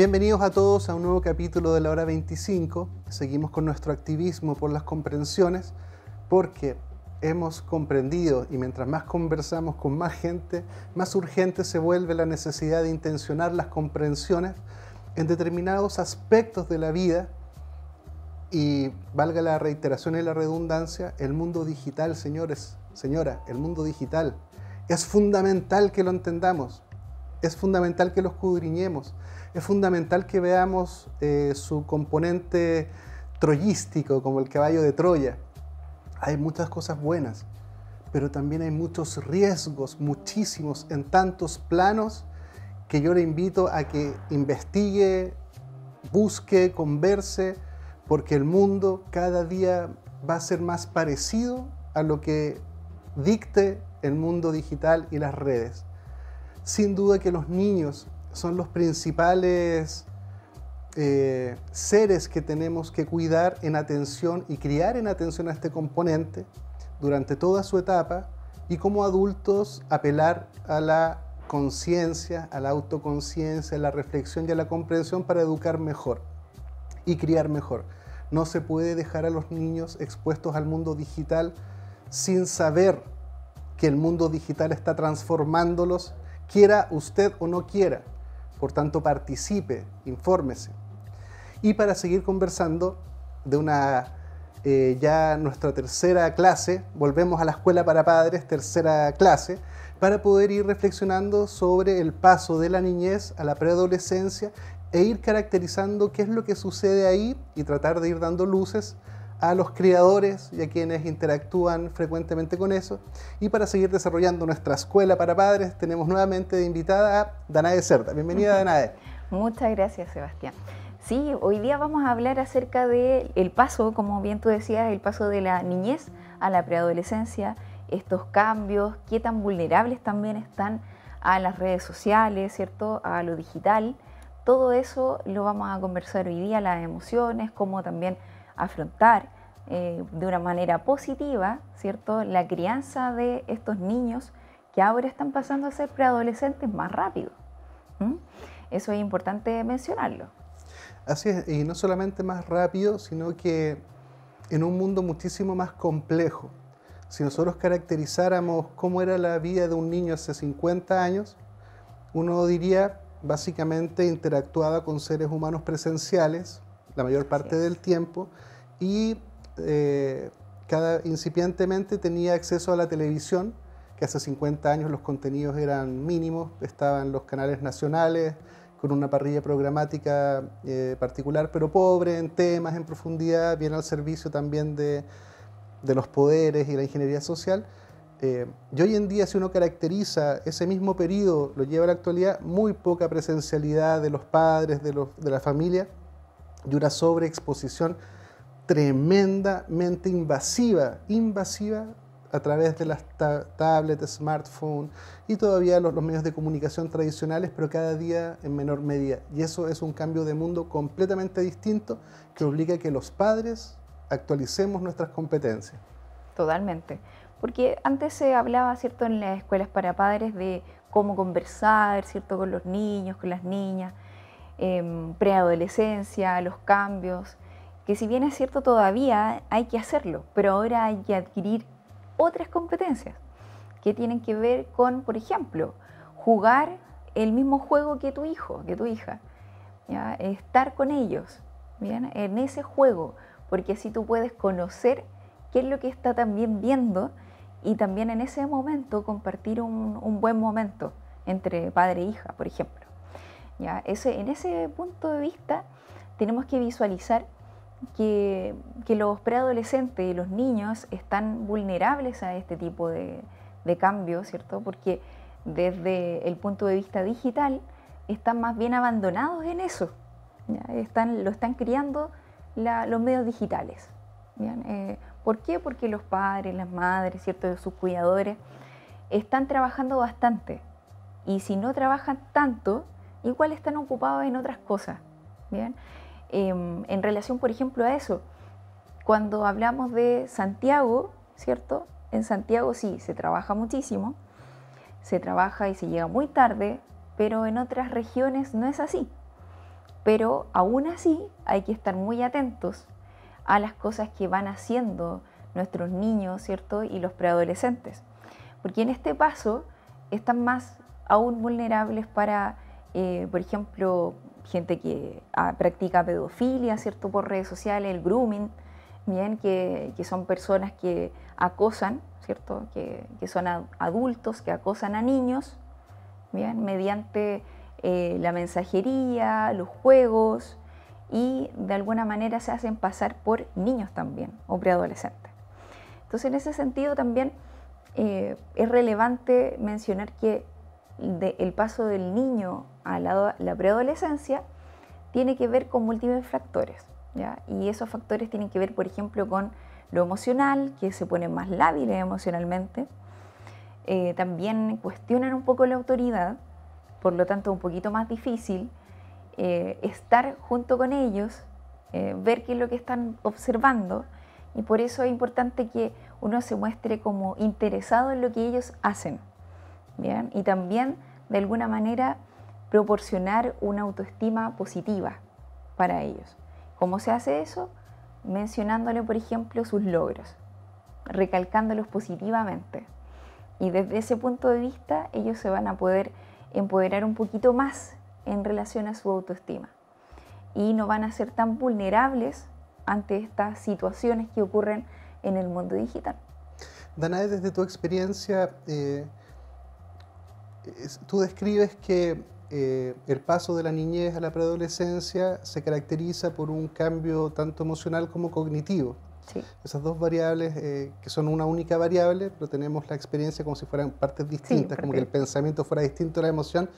Bienvenidos a todos a un nuevo capítulo de la hora 25. Seguimos con nuestro activismo por las comprensiones porque hemos comprendido y mientras más conversamos con más gente, más urgente se vuelve la necesidad de intencionar las comprensiones en determinados aspectos de la vida y valga la reiteración y la redundancia, el mundo digital, señores, señora, el mundo digital es fundamental que lo entendamos, es fundamental que lo escudriñemos, es fundamental que veamos eh, su componente troyístico como el caballo de Troya. Hay muchas cosas buenas, pero también hay muchos riesgos, muchísimos, en tantos planos que yo le invito a que investigue, busque, converse, porque el mundo cada día va a ser más parecido a lo que dicte el mundo digital y las redes. Sin duda que los niños son los principales eh, seres que tenemos que cuidar en atención y criar en atención a este componente durante toda su etapa y como adultos apelar a la conciencia, a la autoconciencia, a la reflexión y a la comprensión para educar mejor y criar mejor. No se puede dejar a los niños expuestos al mundo digital sin saber que el mundo digital está transformándolos, quiera usted o no quiera. Por tanto, participe, infórmese. Y para seguir conversando de una eh, ya nuestra tercera clase, volvemos a la escuela para padres, tercera clase, para poder ir reflexionando sobre el paso de la niñez a la preadolescencia e ir caracterizando qué es lo que sucede ahí y tratar de ir dando luces a los criadores y a quienes interactúan frecuentemente con eso. Y para seguir desarrollando nuestra escuela para padres, tenemos nuevamente de invitada a Danae Cerda. Bienvenida, Danae. Muchas gracias, Sebastián. Sí, hoy día vamos a hablar acerca del el paso, como bien tú decías, el paso de la niñez a la preadolescencia, estos cambios, qué tan vulnerables también están a las redes sociales, ¿cierto? A lo digital. Todo eso lo vamos a conversar hoy día, las emociones, cómo también afrontar eh, de una manera positiva, ¿cierto? La crianza de estos niños que ahora están pasando a ser preadolescentes más rápido. Eso es importante mencionarlo. Así es, y no solamente más rápido, sino que en un mundo muchísimo más complejo. Si nosotros caracterizáramos cómo era la vida de un niño hace 50 años, uno diría básicamente interactuaba con seres humanos presenciales la mayor parte del tiempo y eh, cada incipientemente tenía acceso a la televisión, que hace 50 años los contenidos eran mínimos, estaban los canales nacionales con una parrilla programática eh, particular, pero pobre en temas, en profundidad, bien al servicio también de, de los poderes y la ingeniería social. Eh, y hoy en día, si uno caracteriza ese mismo periodo, lo lleva a la actualidad, muy poca presencialidad de los padres, de, los, de la familia, y una sobreexposición tremendamente invasiva, invasiva a través de las tablets, smartphones y todavía los, medios de comunicación tradicionales, pero cada día en menor medida. Y eso es un cambio de mundo completamente distinto que obliga a que los padres actualicemos nuestras competencias. Totalmente. Porque antes se hablaba, ¿cierto?, en las escuelas para padres de cómo conversar, ¿cierto?, con los niños, con las niñas, eh, preadolescencia, los cambios, que si bien es cierto todavía hay que hacerlo, pero ahora hay que adquirir otras competencias que tienen que ver con, por ejemplo, jugar el mismo juego que tu hijo, que tu hija, estar con ellos ¿bien? en ese juego, porque así tú puedes conocer qué es lo que está también viendo y también en ese momento compartir un, un buen momento entre padre e hija, por ejemplo. ¿ya? Ese, en ese punto de vista tenemos que visualizar que, los preadolescentes y los niños están vulnerables a este tipo de, de cambios, ¿cierto? Porque desde el punto de vista digital están más bien abandonados en eso. Lo están criando los medios digitales. Eh, ¿Por qué? Porque los padres, las madres, ¿cierto? sus cuidadores están trabajando bastante. Y si no trabajan tanto, igual están ocupados en otras cosas. ¿bien? Em, en relación, por ejemplo, a eso, cuando hablamos de Santiago, ¿cierto? En Santiago sí, se trabaja muchísimo, se trabaja y se llega muy tarde, pero en otras regiones no es así. pero aún así hay que estar muy atentos a las cosas que van haciendo nuestros niños, ¿cierto? Y los preadolescentes. Porque en este paso están más aún vulnerables para, eh, por ejemplo, gente que ah, practica pedofilia, ¿cierto? Por redes sociales, el grooming, bien, que, son personas que acosan, ¿cierto? Que, son adultos que acosan a niños, bien, mediante eh, la mensajería, los juegos y de alguna manera se hacen pasar por niños también o preadolescentes. Entonces en ese sentido también eh, es relevante mencionar que el paso del niño a la, la, preadolescencia tiene que ver con múltiples factores. ¿ya? Y esos factores tienen que ver, por ejemplo, con lo emocional, que se ponen más lábiles emocionalmente. Eh, también cuestionan un poco la autoridad, por lo tanto un poquito más difícil eh, estar junto con ellos, eh, ver qué es lo que están observando y por eso es importante que uno se muestre como interesado en lo que ellos hacen. ¿Bien? Y también de alguna manera proporcionar una autoestima positiva para ellos. ¿Cómo se hace eso? Mencionándole, por ejemplo, sus logros, recalcándolos positivamente. Y desde ese punto de vista ellos se van a poder empoderar un poquito más en relación a su autoestima. Y no van a ser tan vulnerables ante estas situaciones que ocurren en el mundo digital. Danae, desde tu experiencia, eh, tú describes que eh, el paso de la niñez a la preadolescencia se caracteriza por un cambio tanto emocional como cognitivo. Esas dos variables eh, que son una única variable, pero tenemos la experiencia como si fueran partes distintas, como que el pensamiento fuera distinto a la emoción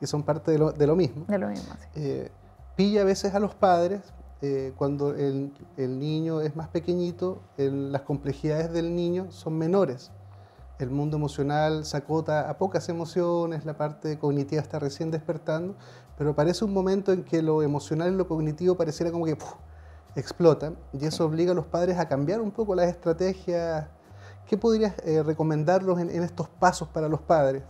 y son parte de lo, de lo mismo. De lo mismo, sí. Eh, pilla a veces a los padres eh, cuando el, el, niño es más pequeñito, las complejidades del niño son menores. El mundo emocional se acota a pocas emociones, la parte cognitiva está recién despertando, pero parece un momento en que lo emocional y lo cognitivo pareciera como que explotan y eso obliga a los padres a cambiar un poco las estrategias. ¿Qué podrías eh, recomendarlos en, estos pasos para los padres?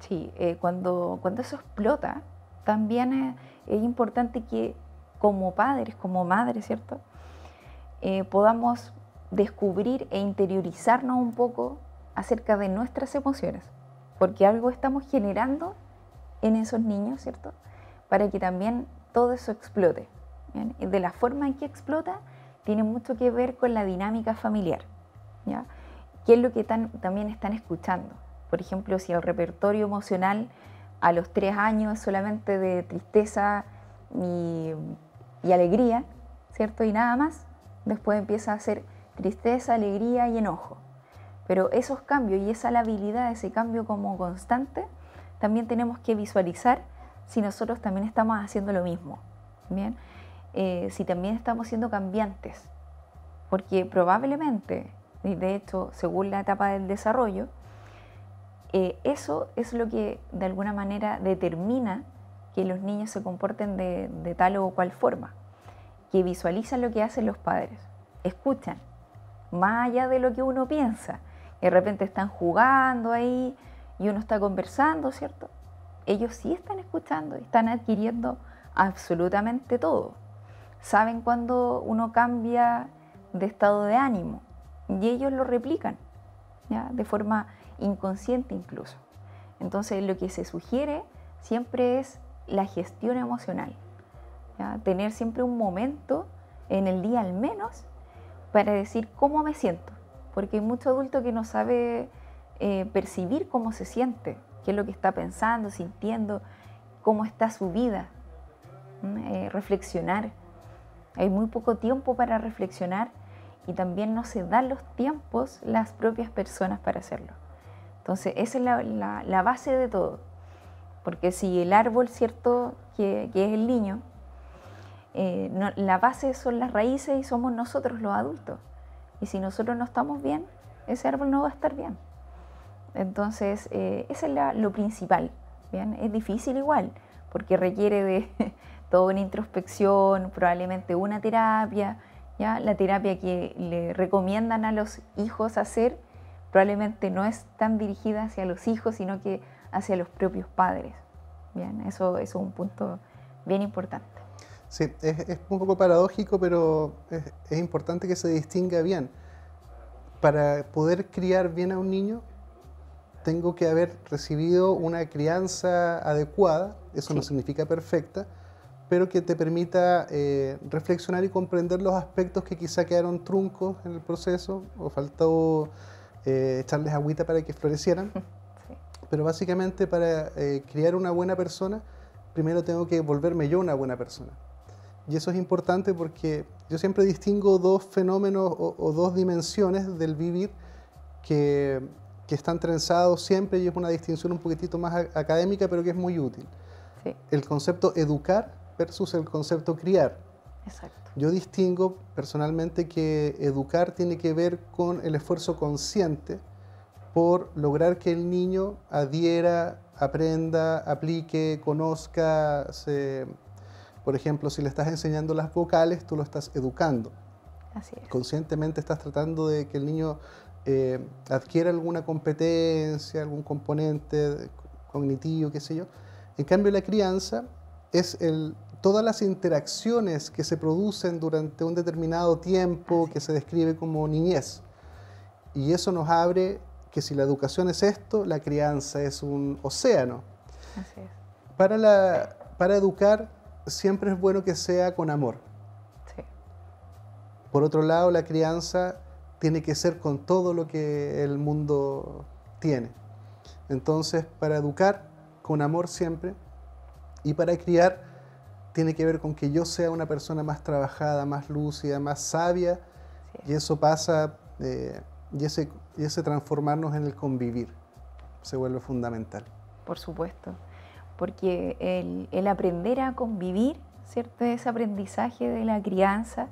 Sí, eh, cuando, cuando eso explota, también es, importante que como padres, como madres, ¿cierto? Eh, podamos descubrir e interiorizarnos un poco acerca de nuestras emociones, porque algo estamos generando en esos niños, ¿cierto? Para que también todo eso explote de la forma en que explota tiene mucho que ver con la dinámica familiar. ¿ya? ¿Qué es lo que también están escuchando? Por ejemplo, si el repertorio emocional a los tres años es solamente de tristeza y, y alegría, ¿cierto? Y nada más, después empieza a ser tristeza, alegría y enojo. Pero esos cambios y esa labilidad, ese cambio como constante, también tenemos que visualizar si nosotros también estamos haciendo lo mismo. Bien, eh, si también estamos siendo cambiantes, porque probablemente, y de hecho, según la etapa del desarrollo, eh, eso es lo que de alguna manera determina que los niños se comporten de, de tal o cual forma, que visualizan lo que hacen los padres, escuchan, más allá de lo que uno piensa. De repente están jugando ahí y uno está conversando, ¿cierto? Ellos sí están escuchando, están adquiriendo absolutamente todo saben cuando uno cambia de estado de ánimo y ellos lo replican, ¿ya? de forma inconsciente incluso. Entonces lo que se sugiere siempre es la gestión emocional, tener siempre un momento en el día al menos para decir cómo me siento, porque hay mucho adulto que no sabe eh, percibir cómo se siente, qué es lo que está pensando, sintiendo, cómo está su vida, eh, reflexionar hay muy poco tiempo para reflexionar y también no se dan los tiempos las propias personas para hacerlo. Entonces, esa es la, base de todo. Porque si el árbol, ¿cierto?, que, es el niño, eh, la base son las raíces y somos nosotros los adultos. Y si nosotros no estamos bien, ese árbol no va a estar bien. Entonces, eh, eso es lo principal. ¿bien? Es difícil igual, porque requiere de, toda una introspección, probablemente una terapia, ¿ya? La terapia que le recomiendan a los hijos hacer probablemente no es tan dirigida hacia los hijos, sino que hacia los propios padres. Eso es un punto bien importante. Sí, es, un poco paradójico, pero es, importante que se distinga bien. Para poder criar bien a un niño, tengo que haber recibido una crianza adecuada, eso no significa perfecta, pero que te permita eh, reflexionar y comprender los aspectos que quizá quedaron truncos en el proceso o faltó eh, echarles agüita para que florecieran. Pero básicamente para eh, criar una buena persona, primero tengo que volverme yo una buena persona. Y eso es importante porque yo siempre distingo dos fenómenos o, dos dimensiones del vivir que, que, están trenzados siempre y es una distinción un poquitito más académica, pero que es muy útil. El concepto educar versus el concepto criar. Exacto. Yo distingo personalmente que educar tiene que ver con el esfuerzo consciente por lograr que el niño adhiera, aprenda, aplique, conozca. Por ejemplo, si le estás enseñando las vocales, tú lo estás educando. Así es. Conscientemente estás tratando de que el niño eh, adquiera alguna competencia, algún componente cognitivo, qué sé yo. En cambio, la crianza es el todas las interacciones que se producen durante un determinado tiempo que se describe como niñez. Y eso nos abre que si la educación es esto, la crianza es un océano. Así es. Para, la, para educar siempre es bueno que sea con amor. Sí. Por otro lado, la crianza tiene que ser con todo lo que el mundo tiene. Entonces, para educar con amor siempre y para criar tiene que ver con que yo sea una persona más trabajada, más lúcida, más sabia, y eso pasa, eh, y, ese, y ese transformarnos en el convivir se vuelve fundamental. Por supuesto, porque el, el aprender a convivir, ¿cierto? Ese aprendizaje de la crianza,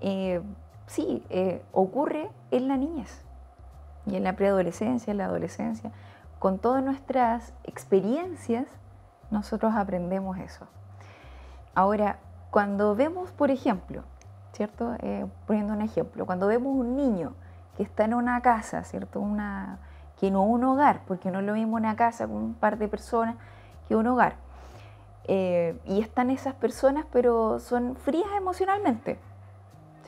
eh, sí, eh, ocurre en la niñez y en la preadolescencia, en la adolescencia. Con todas nuestras experiencias, nosotros aprendemos eso. Ahora, cuando vemos, por ejemplo, ¿cierto? Eh, poniendo un ejemplo, cuando vemos un niño que está en una casa, ¿cierto? Una, que no un hogar, porque no es lo mismo una casa con un par de personas que un hogar. Eh, y están esas personas, pero son frías emocionalmente.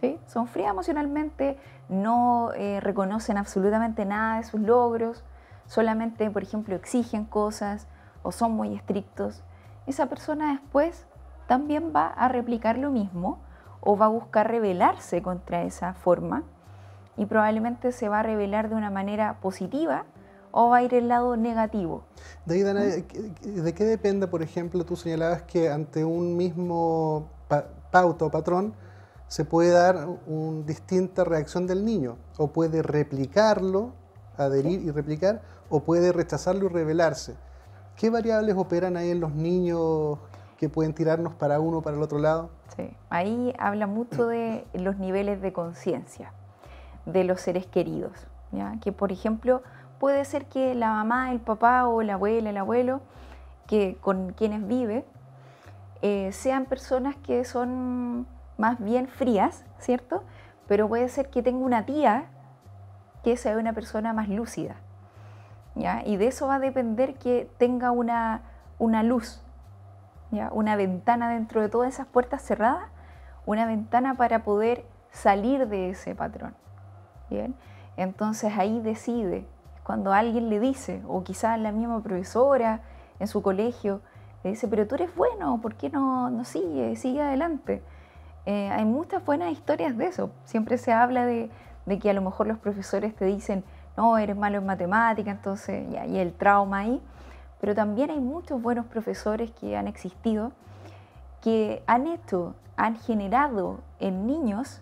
¿sí? Son frías emocionalmente, no eh, reconocen absolutamente nada de sus logros, solamente, por ejemplo, exigen cosas o son muy estrictos. Esa persona después también va a replicar lo mismo o va a buscar rebelarse contra esa forma y probablemente se va a revelar de una manera positiva o va a ir el lado negativo. De, ¿de qué depende, por ejemplo, tú señalabas que ante un mismo pauta o patrón se puede dar una distinta reacción del niño? O puede replicarlo, adherir y replicar, o puede rechazarlo y rebelarse. ¿Qué variables operan ahí en los niños que pueden tirarnos para uno o para el otro lado? Sí, ahí habla mucho de los niveles de conciencia de los seres queridos. ¿ya? Que, por ejemplo, puede ser que la mamá, el papá o la abuela, el abuelo, que con quienes vive, eh, sean personas que son más bien frías, ¿cierto? Pero puede ser que tenga una tía que sea una persona más lúcida. ¿ya? Y de eso va a depender que tenga una, una luz, una ventana dentro de todas esas puertas cerradas, una ventana para poder salir de ese patrón. ¿bien? Entonces ahí decide, cuando alguien le dice, o quizás la misma profesora en su colegio, le dice, pero tú eres bueno, ¿por qué no, no sigue? Sigue adelante. Eh, hay muchas buenas historias de eso. Siempre se habla de, de, que a lo mejor los profesores te dicen, no, eres malo en matemática, entonces, ya, y el trauma ahí pero también hay muchos buenos profesores que han existido que han hecho, han generado en niños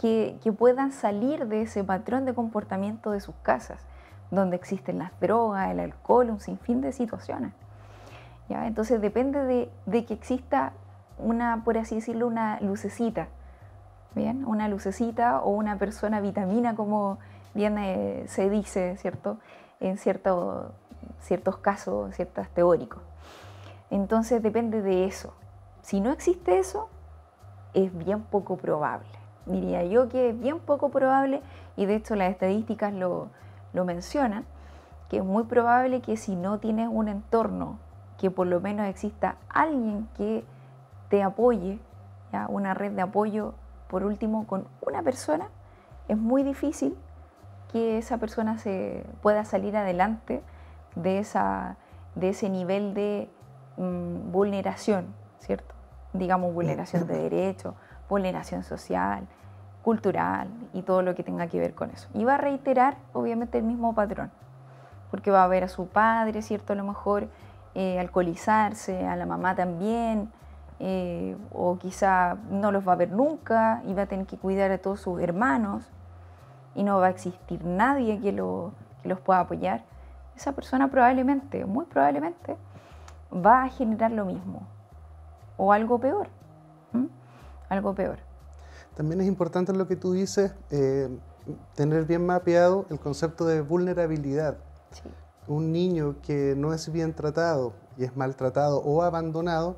que, puedan salir de ese patrón de comportamiento de sus casas, donde existen las drogas, el alcohol, un sinfín de situaciones. ¿ya? Entonces depende de, que exista una, por así decirlo, una lucecita, ¿bien? Una lucecita o una persona vitamina, como bien eh, se dice, ¿cierto? En cierto ciertos casos, ciertos teóricos. Entonces depende de eso. Si no existe eso, es bien poco probable. Diría yo que es bien poco probable, y de hecho las estadísticas lo, lo mencionan, que es muy probable que si no tienes un entorno, que por lo menos exista alguien que te apoye, ¿ya? una red de apoyo, por último, con una persona, es muy difícil que esa persona se pueda salir adelante de, esa, de ese nivel de mm, vulneración, ¿cierto? Digamos, vulneración de derechos, vulneración social, cultural y todo lo que tenga que ver con eso. Y va a reiterar, obviamente, el mismo patrón, porque va a ver a su padre, ¿cierto? A lo mejor eh, alcoholizarse, a la mamá también, eh, o quizá no los va a ver nunca y va a tener que cuidar a todos sus hermanos y no va a existir nadie que, lo, que los pueda apoyar. Esa persona probablemente, muy probablemente, va a generar lo mismo o algo peor. Algo peor. También es importante lo que tú dices, eh, tener bien mapeado el concepto de vulnerabilidad. Un niño que no es bien tratado y es maltratado o abandonado,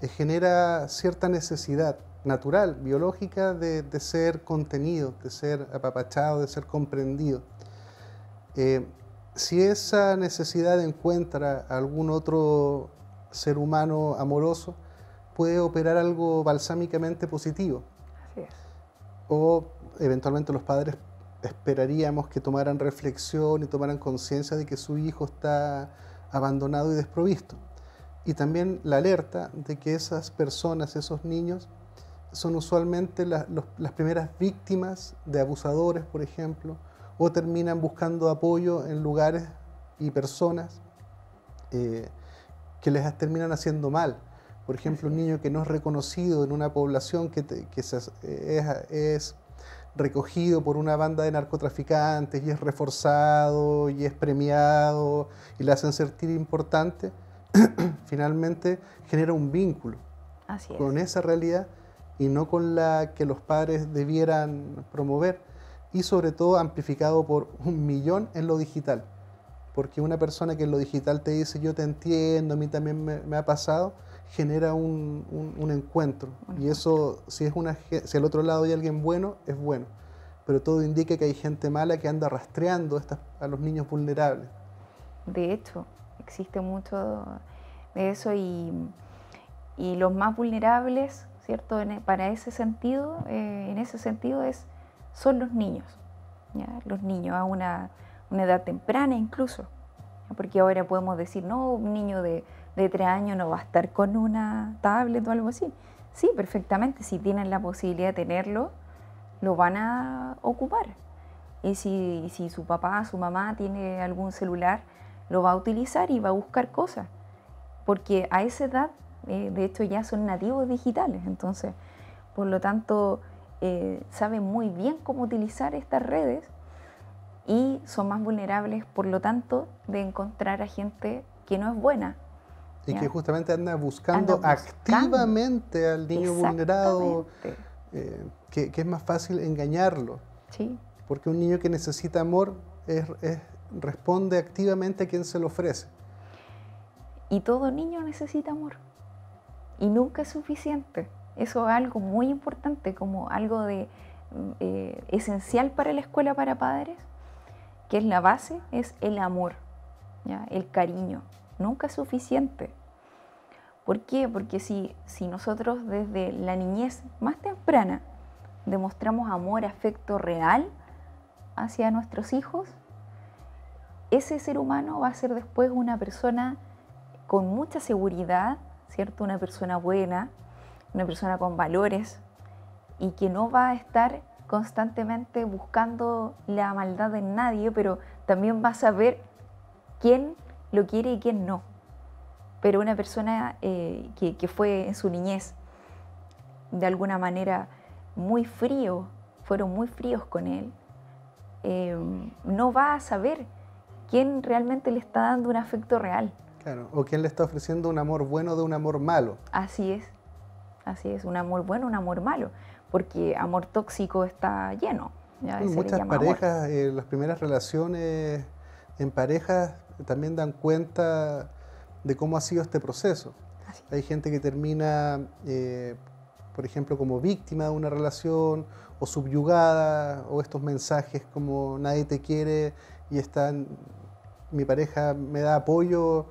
eh, genera cierta necesidad natural, biológica, de, ser contenido, de ser apapachado, de ser comprendido. Eh, si esa necesidad encuentra algún otro ser humano amoroso, puede operar algo balsámicamente positivo. O eventualmente los padres esperaríamos que tomaran reflexión y tomaran conciencia de que su hijo está abandonado y desprovisto. Y también la alerta de que esas personas, esos niños, son usualmente las primeras víctimas de abusadores, por ejemplo, o terminan buscando apoyo en lugares y personas eh, que les terminan haciendo mal. Por ejemplo, un niño que no es reconocido en una población que, es, recogido por una banda de narcotraficantes y es reforzado y es premiado y le hacen sentir importante, finalmente genera un vínculo con esa realidad y no con la que los padres debieran promover y sobre todo amplificado por un millón en lo digital. Porque una persona que en lo digital te dice yo te entiendo, a mí también me, ha pasado, genera un, encuentro. Y eso, si es una, si al otro lado hay alguien bueno, es bueno. Pero todo indica que hay gente mala que anda rastreando a los niños vulnerables. De hecho, existe mucho de eso y, y los más vulnerables ¿cierto? E, para ese sentido, eh, en ese sentido es, son los niños, los niños a una, edad temprana incluso, porque ahora podemos decir, no, un niño de, de tres años no va a estar con una tablet o algo así. Sí, perfectamente, si tienen la posibilidad de tenerlo, lo van a ocupar. Y si, si su papá, su mamá tiene algún celular, lo va a utilizar y va a buscar cosas. Porque a esa edad eh, de hecho ya son nativos digitales, entonces, por lo tanto, eh, saben muy bien cómo utilizar estas redes y son más vulnerables, por lo tanto, de encontrar a gente que no es buena. Y que justamente anda buscando, activamente al niño vulnerado, eh, que, es más fácil engañarlo. Sí. Porque un niño que necesita amor responde activamente a quien se lo ofrece. Y todo niño necesita amor y nunca es suficiente. Eso es algo muy importante, como algo de mm, eh, esencial para la escuela para padres, que es la base, es el amor, ¿ya? el cariño. Nunca es suficiente. ¿Por qué? Porque si, si nosotros desde la niñez más temprana demostramos amor, afecto real hacia nuestros hijos, ese ser humano va a ser después una persona con mucha seguridad, ¿cierto? Una persona buena, una persona con valores y que no va a estar constantemente buscando la maldad en nadie, pero también va a saber quién lo quiere y quién no. Pero una persona eh, que, fue en su niñez de alguna manera muy frío, fueron muy fríos con él, eh, no va a saber quién realmente le está dando un afecto real. Claro, o quién le está ofreciendo un amor bueno de un amor malo. Así es, así es, un amor bueno, un amor malo, porque amor tóxico está lleno. muchas parejas, eh, las primeras relaciones en parejas también dan cuenta de cómo ha sido este proceso. Hay gente que termina, eh, por ejemplo, como víctima de una relación o subyugada, o estos mensajes como nadie te quiere y están, mi pareja me da apoyo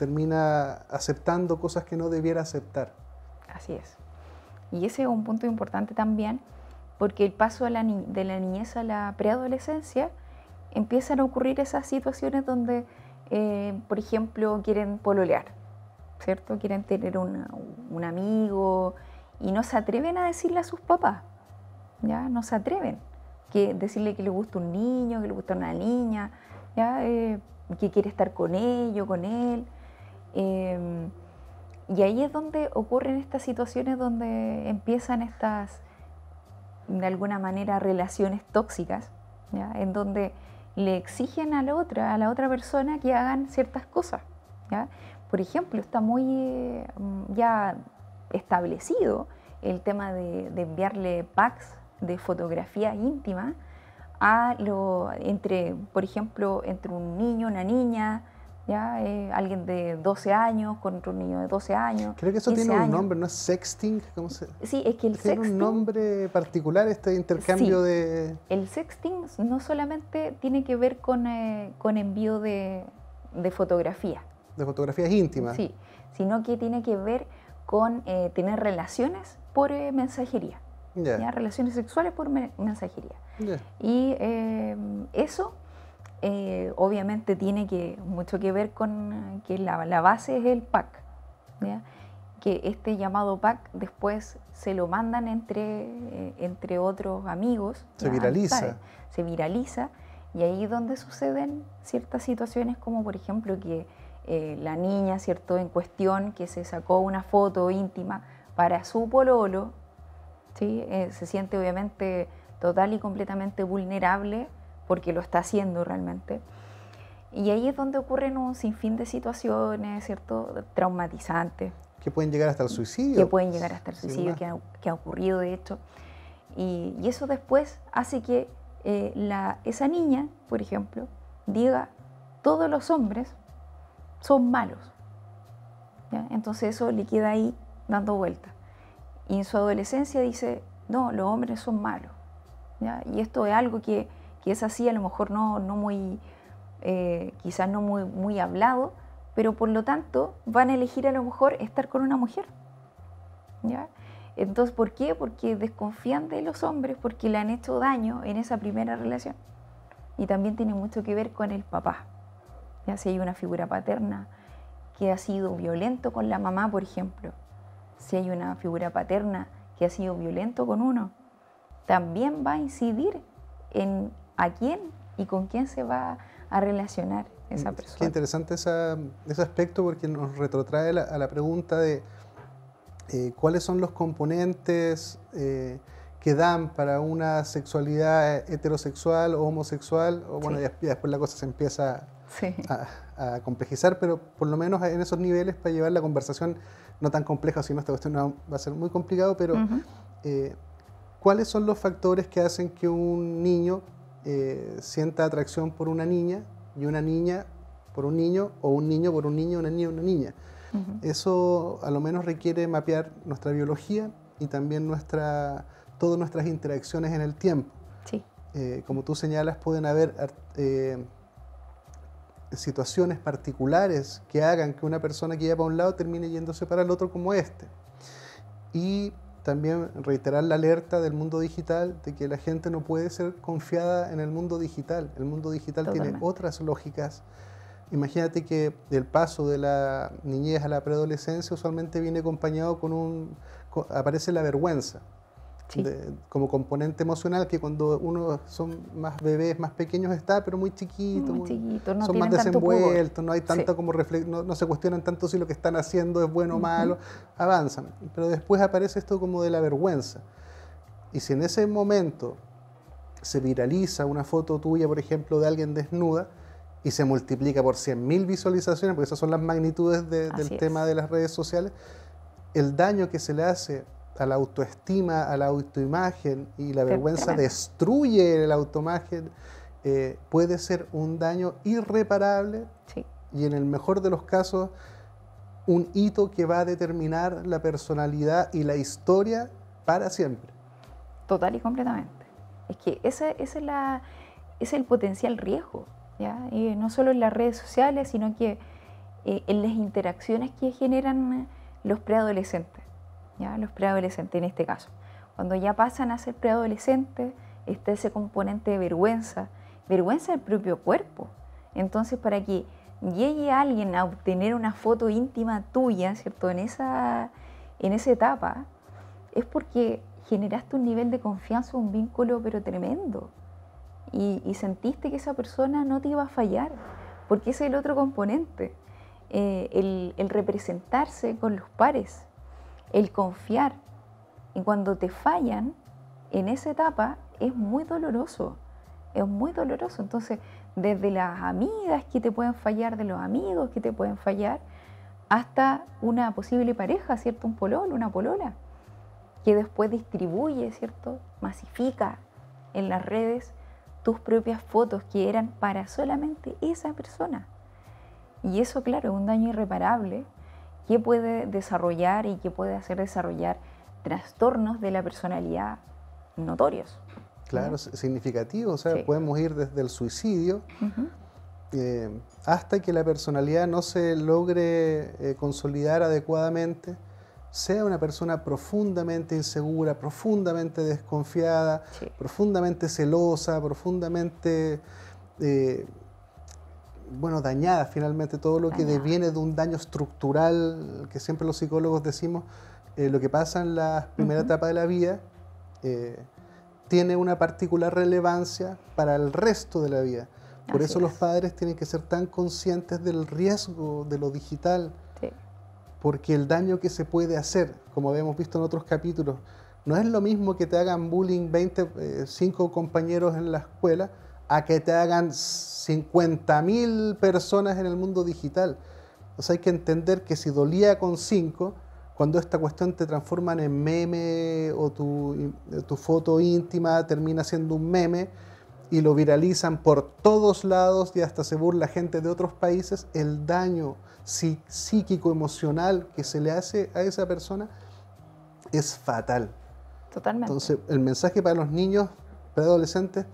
termina aceptando cosas que no debiera aceptar. Así es. Y ese es un punto importante también, porque el paso de la, de la niñez a la preadolescencia empiezan a ocurrir esas situaciones donde, eh, por ejemplo, quieren pololear, ¿cierto? Quieren tener un amigo y no se atreven a decirle a sus papás, ¿ya? No se atreven. Que decirle que le gusta un niño, que le gusta una niña, ¿ya? Eh, que quiere estar con ellos, con él. Em, y ahí es donde ocurren estas situaciones donde empiezan estas, de alguna manera, relaciones tóxicas, ¿ya? en donde le exigen a la otra, a la otra persona que hagan ciertas cosas. ¿ya? Por ejemplo, está muy eh, ya establecido el tema de, enviarle packs de fotografía íntima a lo, entre, por ejemplo, entre un niño, una niña, ¿ya? Eh, alguien de 12 años con otro niño de 12 años. Creo que eso tiene un nombre, ¿no es sexting? ¿Cómo se... Sí, es que el ¿Tiene sexting... un nombre particular este intercambio de...? el sexting no solamente tiene que ver con, eh, con envío de, de fotografía. De fotografías íntimas. Sí, sino que tiene que ver con eh, tener relaciones por eh, mensajería. ¿ya? Relaciones sexuales por mensajería. Y em, eso eh, obviamente tiene que, mucho que ver con que la, la base es el pack. que este llamado pack después se lo mandan entre, entre otros amigos. Se viraliza. Se viraliza y ahí es donde suceden ciertas situaciones como por ejemplo que eh, la niña, ¿cierto?, en cuestión, que se sacó una foto íntima para su pololo, ¿sí? Eh, se siente obviamente total y completamente vulnerable porque lo está haciendo realmente. Y ahí es donde ocurren un sinfín de situaciones, ¿cierto?, traumatizantes. Que pueden llegar hasta el suicidio. Que pueden llegar hasta el suicidio, que ha, ocurrido de hecho. Y, eso después hace que eh, la, esa niña, por ejemplo, diga, todos los hombres son malos. Entonces eso le queda ahí dando vueltas. Y en su adolescencia dice, no, los hombres son malos. Y esto es algo que, es así, a lo mejor no, no muy, eh, quizás no muy, muy hablado, pero por lo tanto van a elegir a lo mejor estar con una mujer. ¿ya? Entonces, ¿por qué? Porque desconfían de los hombres, porque le han hecho daño en esa primera relación. Y también tiene mucho que ver con el papá ya si hay una figura paterna que ha sido violento con la mamá, por ejemplo, si hay una figura paterna que ha sido violento con uno, también va a incidir en a quién y con quién se va a relacionar esa persona. Qué interesante ese aspecto porque nos retrotrae a la pregunta de eh, cuáles son los componentes eh, que dan para una sexualidad heterosexual o homosexual, o bueno, ya, después la cosa se empieza a, complejizar, pero por lo menos en esos niveles para llevar la conversación no tan compleja, sino esta cuestión va a ser muy complicado, pero eh, ¿cuáles son los factores que hacen que un niño eh, sienta atracción por una niña y una niña por un niño o un niño por un niño, una niña una niña? Eso a lo menos requiere mapear nuestra biología y también nuestra, todas nuestras interacciones en el tiempo. Eh, como tú señalas, pueden haber situaciones particulares que hagan que una persona que iba para un lado termine yéndose para el otro como este. Y también reiterar la alerta del mundo digital de que la gente no puede ser confiada en el mundo digital. El mundo digital tiene otras lógicas. Imagínate que el paso de la niñez a la preadolescencia usualmente viene acompañado con un... aparece la vergüenza como componente emocional que cuando uno son más bebés, más pequeños está, pero muy chiquitos, son más desenvueltos, no hay tanta como no, no, se cuestionan tanto si lo que están haciendo es bueno o malo, avanzan. Pero después aparece esto como de la vergüenza. Y si en ese momento se viraliza una foto tuya, por ejemplo, de alguien desnuda, y se multiplica por 100.000 visualizaciones, porque esas son las magnitudes del tema de las redes sociales, el daño que se le hace a la autoestima, a la autoimagen y la vergüenza destruye la autoimagen, eh, puede ser un daño irreparable y en el mejor de los casos un hito que va a determinar la personalidad y la historia para siempre. Total y completamente. Es que ese, es, la, es el potencial riesgo, ¿ya? Y no solo en las redes sociales, sino que eh, en las interacciones que generan los preadolescentes. ¿Ya? los preadolescentes en este caso. Cuando ya pasan a ser preadolescentes, está ese componente de vergüenza, vergüenza del propio cuerpo. Entonces, para que llegue alguien a obtener una foto íntima tuya, ¿cierto? En esa, en esa etapa, es porque generaste un nivel de confianza, un vínculo, pero tremendo. Y, sentiste que esa persona no te iba a fallar, porque ese es el otro componente, eh, el, el representarse con los pares, el confiar. Y cuando te fallan, en esa etapa es muy doloroso, es muy doloroso. Entonces, desde las amigas que te pueden fallar, de los amigos que te pueden fallar, hasta una posible pareja, ¿cierto? Un pololo, una polola, que después distribuye, ¿cierto? Masifica en las redes tus propias fotos que eran para solamente esa persona. Y eso, claro, es un daño irreparable que puede desarrollar y que puede hacer desarrollar trastornos de la personalidad notorios. Claro, significativo, o sea, podemos ir desde el suicidio eh, hasta que la personalidad no se logre eh, consolidar adecuadamente, sea una persona profundamente insegura, profundamente desconfiada, profundamente celosa, profundamente, eh, bueno, dañada finalmente, todo lo que deviene de un daño estructural, que siempre los psicólogos decimos, lo que pasa en la primera etapa de la vida tiene una particular relevancia para el resto de la vida. Por eso los padres tienen que ser tan conscientes del riesgo de lo digital, porque el daño que se puede hacer, como habíamos visto en otros capítulos, no es lo mismo que te hagan bullying 20, 5 eh, compañeros en la escuela, a que te hagan 50.000 personas en el mundo digital. Entonces hay que entender que si dolía con 5, cuando esta cuestión te transforman en meme o tu, tu, foto íntima termina siendo un meme y lo viralizan por todos lados y hasta se burla gente de otros países, el daño psíquico, emocional que se le hace a esa persona es fatal. Totalmente. Entonces, el mensaje para los niños, preadolescentes,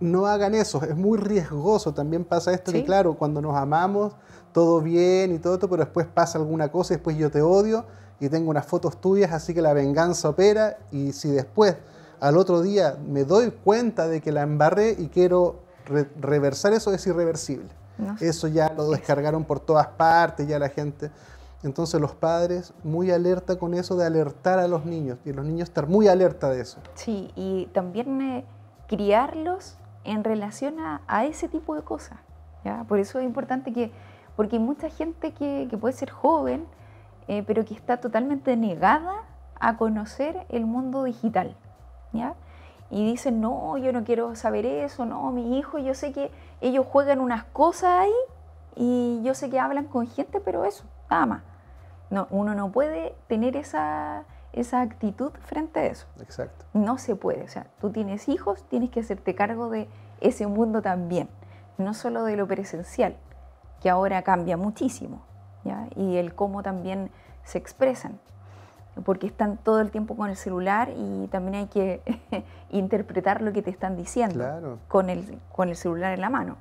no hagan eso, es muy riesgoso. También pasa esto que, claro, cuando nos amamos, todo bien y todo pero después pasa alguna cosa y después yo te odio y tengo unas fotos tuyas, así que la venganza opera y si después al otro día me doy cuenta de que la embarré y quiero reversar eso, es irreversible. Eso ya lo descargaron por todas partes, ya la gente. Entonces los padres muy alerta con eso de alertar a los niños y los niños estar muy alerta de eso. Sí, y también eh, criarlos en relación a, ese tipo de cosas. ¿ya? Por eso es importante que, porque hay mucha gente que, puede ser joven, eh, pero que está totalmente negada a conocer el mundo digital. ¿ya? Y dicen, no, yo no quiero saber eso, no, mi hijo, yo sé que ellos juegan unas cosas ahí y yo sé que hablan con gente, pero eso, nada más. No, uno no puede tener esa, esa actitud frente a eso. Exacto. No se puede. O sea, tú tienes hijos, tienes que hacerte cargo de ese mundo también, no solo de lo presencial, que ahora cambia muchísimo, ¿ya? y el cómo también se expresan, porque están todo el tiempo con el celular y también hay que interpretar lo que te están diciendo con, el, con el celular en la mano.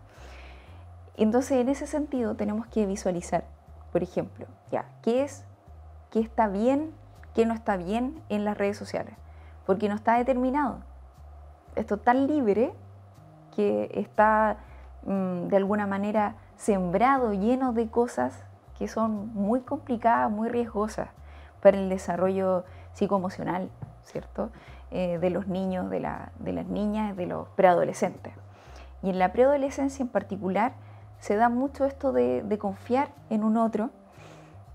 Entonces, en ese sentido, tenemos que visualizar, por ejemplo, ya, ¿qué es, qué está bien qué no está bien en las redes sociales, porque no está determinado. Esto tan libre que está mm, de alguna manera sembrado, lleno de cosas que son muy complicadas, muy riesgosas para el desarrollo psicoemocional, ¿cierto? Eh, de los niños, de, las niñas, de los preadolescentes. Y en la preadolescencia en particular se da mucho esto de, confiar en un otro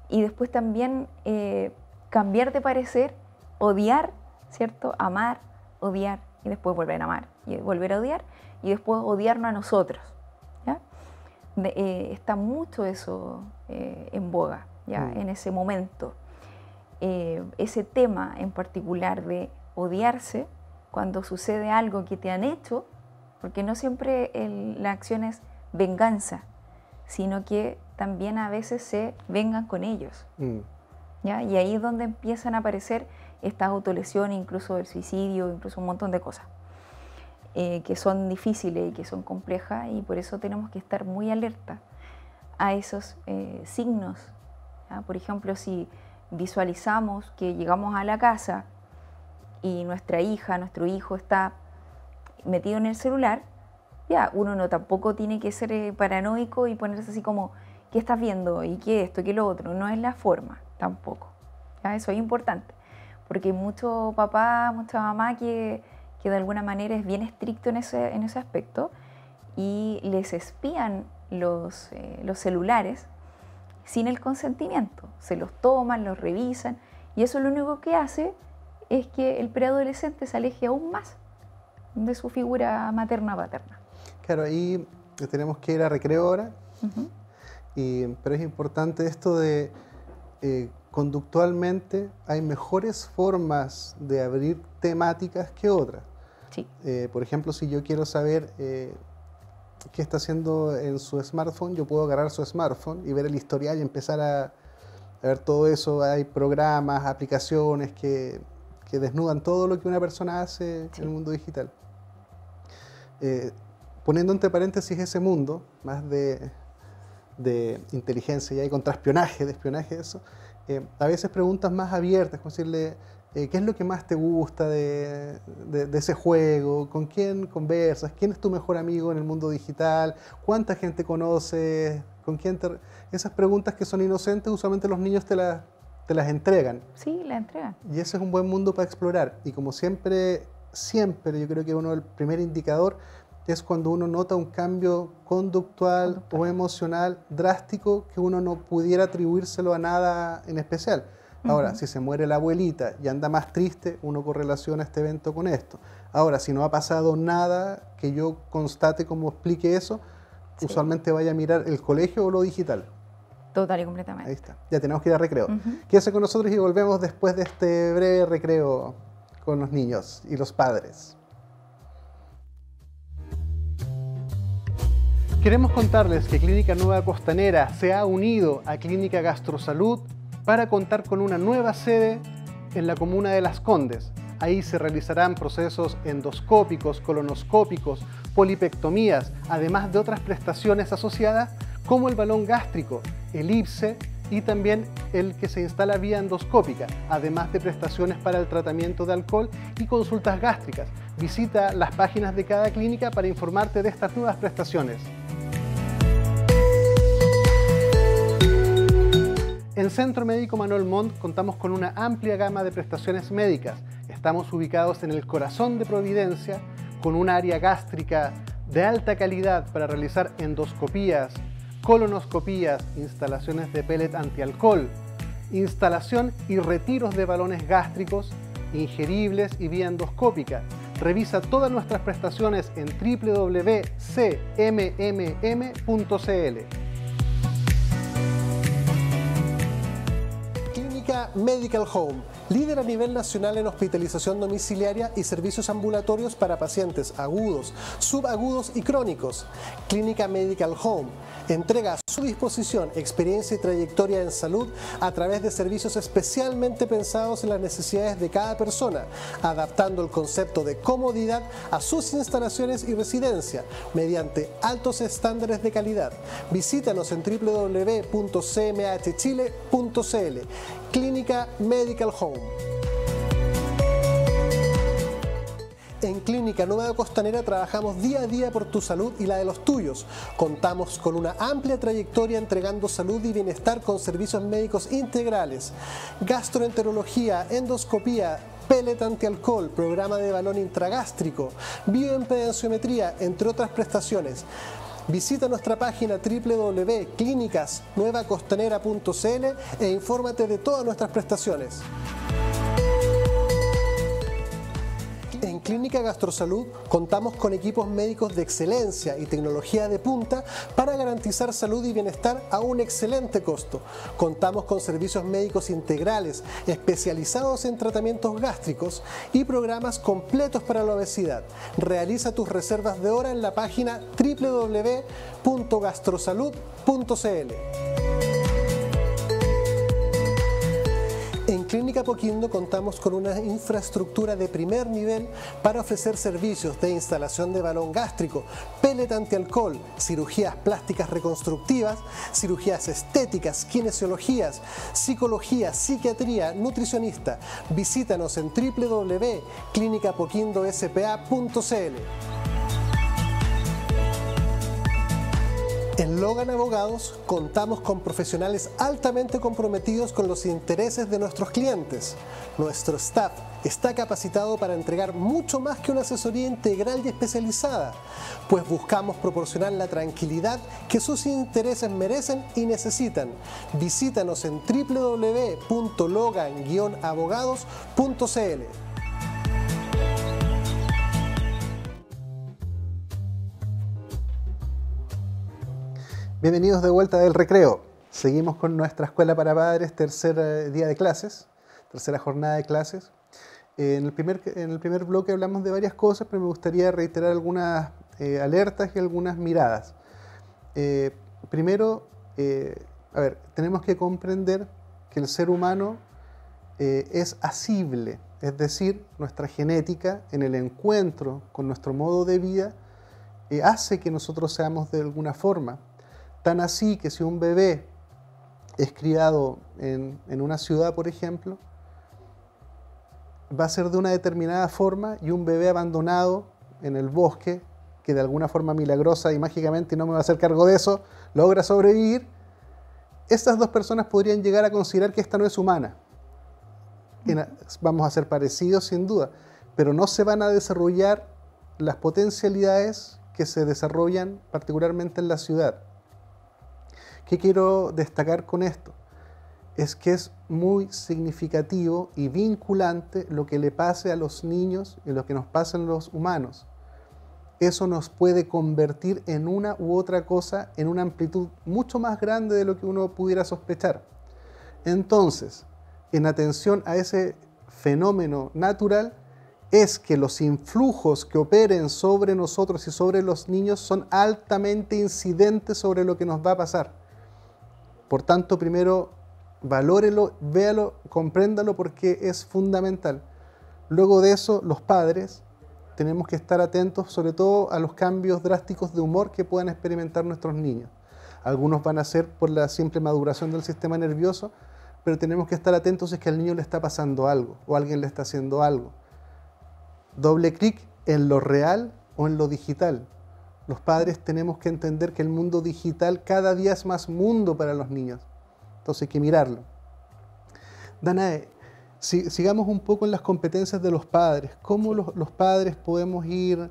y después también eh, cambiar de parecer, odiar, ¿cierto? Amar, odiar y después volver a amar y volver a odiar y después odiarnos a nosotros. ¿ya? Eh, está mucho eso eh, en boga ¿ya? Mm. en ese momento. Eh, ese tema en particular de odiarse cuando sucede algo que te han hecho, porque no siempre la acción es venganza, sino que también a veces se vengan con ellos. Mm. Y ahí es donde empiezan a aparecer estas autolesiones, incluso el suicidio, incluso un montón de cosas, eh, que son difíciles y que son complejas y por eso tenemos que estar muy alerta a esos eh, signos. Por ejemplo, si visualizamos que llegamos a la casa y nuestra hija, nuestro hijo está metido en el celular, ya, uno no tampoco tiene que ser eh, paranoico y ponerse así como, ¿qué estás viendo? ¿Y qué esto? ¿Qué lo otro? No es la forma tampoco. ¿ya? Eso es importante, porque mucho papá, mucha mamá que, que de alguna manera es bien estricto en ese, en ese aspecto y les espían los, eh, los celulares sin el consentimiento. Se los toman, los revisan y eso lo único que hace es que el preadolescente se aleje aún más de su figura materna-paterna. Claro, ahí tenemos que ir a recreo ahora, y, pero es importante esto de eh, conductualmente hay mejores formas de abrir temáticas que otras. Sí. Eh, por ejemplo, si yo quiero saber eh, qué está haciendo en su smartphone, yo puedo agarrar su smartphone y ver el historial y empezar a, ver todo eso. Hay programas, aplicaciones que, que, desnudan todo lo que una persona hace en el mundo digital. Eh, poniendo entre paréntesis ese mundo, más de, de inteligencia y hay contraespionaje, de espionaje, eso, eh, a veces preguntas más abiertas, como decirle, eh, ¿qué es lo que más te gusta de, ese juego? ¿Con quién conversas? ¿Quién es tu mejor amigo en el mundo digital? ¿Cuánta gente conoces? ¿Con quién Esas preguntas que son inocentes, usualmente los niños te, te las entregan. Sí, las entregan. Y ese es un buen mundo para explorar. Y como siempre, siempre, yo creo que uno, el primer indicador es cuando uno nota un cambio conductual, conductual. o emocional drástico que uno no pudiera atribuírselo a nada en especial. Ahora, si se muere la abuelita y anda más triste, uno correlaciona este evento con esto. Ahora, si no ha pasado nada que yo constate como explique eso, usualmente vaya a mirar el colegio o lo digital. Total y completamente. Ahí está. Ya tenemos que ir a recreo. Quédese con nosotros y volvemos después de este breve recreo con los niños y los padres. Queremos contarles que Clínica Nueva Costanera se ha unido a Clínica Gastrosalud para contar con una nueva sede en la comuna de Las Condes. Ahí se realizarán procesos endoscópicos, colonoscópicos, polipectomías, además de otras prestaciones asociadas como el balón gástrico, el IPSE y también el que se instala vía endoscópica, además de prestaciones para el tratamiento de alcohol y consultas gástricas. Visita las páginas de cada clínica para informarte de estas nuevas prestaciones. En Centro Médico Manuel Montt contamos con una amplia gama de prestaciones médicas. Estamos ubicados en el corazón de Providencia, con un área gástrica de alta calidad para realizar endoscopías, colonoscopías, instalaciones de pellet antialcohol, instalación y retiros de balones gástricos, ingeribles y vía endoscópica. Revisa todas nuestras prestaciones en www.cmmm.cl. Medical Home, líder a nivel nacional en hospitalización domiciliaria y servicios ambulatorios para pacientes agudos, subagudos y crónicos. Clínica Medical Home entrega a su disposición experiencia y trayectoria en salud a través de servicios especialmente pensados en las necesidades de cada persona, adaptando el concepto de comodidad a sus instalaciones y residencia mediante altos estándares de calidad. Visítanos en www.cmhchile.cl Clínica Medical Home. En Clínica Nueva Costanera trabajamos día a día por tu salud y la de los tuyos. Contamos con una amplia trayectoria entregando salud y bienestar con servicios médicos integrales, gastroenterología, endoscopía, pellet antialcohol, programa de balón intragástrico, bioimpedenciometría, entre otras prestaciones. Visita nuestra página www.clínicasnuevacostanera.cl e infórmate de todas nuestras prestaciones. Clínica Gastrosalud contamos con equipos médicos de excelencia y tecnología de punta para garantizar salud y bienestar a un excelente costo. Contamos con servicios médicos integrales especializados en tratamientos gástricos y programas completos para la obesidad. Realiza tus reservas de hora en la página www.gastrosalud.cl. Clínica Poquindo contamos con una infraestructura de primer nivel para ofrecer servicios de instalación de balón gástrico, pellet antialcohol, cirugías plásticas reconstructivas, cirugías estéticas, kinesiologías, psicología, psiquiatría, nutricionista. Visítanos en www.clinicapoquindospa.cl. En Logan Abogados contamos con profesionales altamente comprometidos con los intereses de nuestros clientes. Nuestro staff está capacitado para entregar mucho más que una asesoría integral y especializada, pues buscamos proporcionar la tranquilidad que sus intereses merecen y necesitan. Visítanos en www.logan-abogados.cl. Bienvenidos de vuelta del recreo. Seguimos con nuestra escuela para padres, tercer eh, día de clases, tercera jornada de clases. en, el primer, en el primer bloque hablamos de varias cosas, pero me gustaría reiterar algunas eh, alertas y algunas miradas. Eh, primero, a ver, tenemos que comprender que el ser humano es asible, es decir, nuestra genética en el encuentro con nuestro modo de vida hace que nosotros seamos de alguna forma Tan así que si un bebé es criado en, una ciudad, por ejemplo, va a ser de una determinada forma y un bebé abandonado en el bosque, que de alguna forma milagrosa y mágicamente, y no me va a hacer cargo de eso, logra sobrevivir, estas dos personas podrían llegar a considerar que esta no es humana. Vamos a ser parecidos sin duda, pero no se van a desarrollar las potencialidades que se desarrollan particularmente en la ciudad. ¿Qué quiero destacar con esto? Es que es muy significativo y vinculante lo que le pase a los niños y lo que nos pasa a los humanos. Eso nos puede convertir en una u otra cosa en una amplitud mucho más grande de lo que uno pudiera sospechar. Entonces, en atención a ese fenómeno natural, es que los influjos que operen sobre nosotros y sobre los niños son altamente incidentes sobre lo que nos va a pasar. Por tanto, primero valórelo, véalo, compréndalo porque es fundamental. Luego de eso, los padres tenemos que estar atentos sobre todo a los cambios drásticos de humor que puedan experimentar nuestros niños. Algunos van a ser por la simple maduración del sistema nervioso, pero tenemos que estar atentos si es que al niño le está pasando algo o alguien le está haciendo algo. Doble clic en lo real o en lo digital. Los padres tenemos que entender que el mundo digital cada día es más mundo para los niños. Entonces hay que mirarlo. Danae, si, sigamos un poco en las competencias de los padres. ¿Cómo los, padres podemos ir,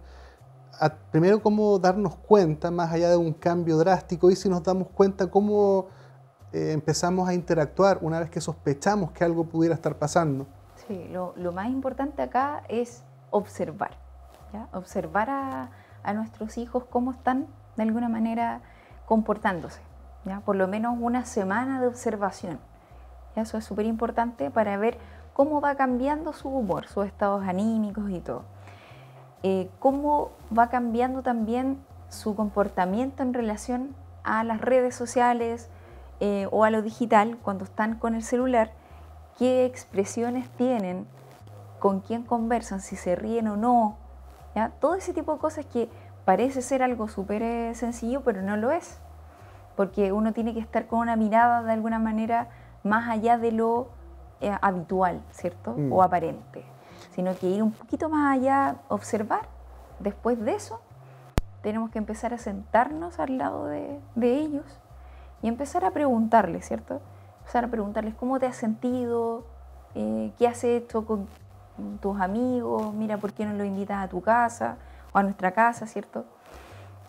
a, primero, cómo darnos cuenta, más allá de un cambio drástico, y si nos damos cuenta, cómo eh, empezamos a interactuar una vez que sospechamos que algo pudiera estar pasando? Sí, lo, más importante acá es observar. Observar a a nuestros hijos cómo están de alguna manera comportándose. ¿ya? Por lo menos una semana de observación. Eso es súper importante para ver cómo va cambiando su humor, sus estados anímicos y todo. Eh, cómo va cambiando también su comportamiento en relación a las redes sociales eh, o a lo digital cuando están con el celular, qué expresiones tienen, con quién conversan, si se ríen o no, todo ese tipo de cosas que parece ser algo súper eh, sencillo, pero no lo es. Porque uno tiene que estar con una mirada de alguna manera más allá de lo eh, habitual, ¿cierto? Mm. O aparente. Sino que ir un poquito más allá, observar. Después de eso, tenemos que empezar a sentarnos al lado de, ellos y empezar a preguntarles, ¿cierto? Empezar a preguntarles cómo te has sentido, eh, qué has hecho con tus amigos, mira por qué no lo invitas a tu casa o a nuestra casa, ¿cierto?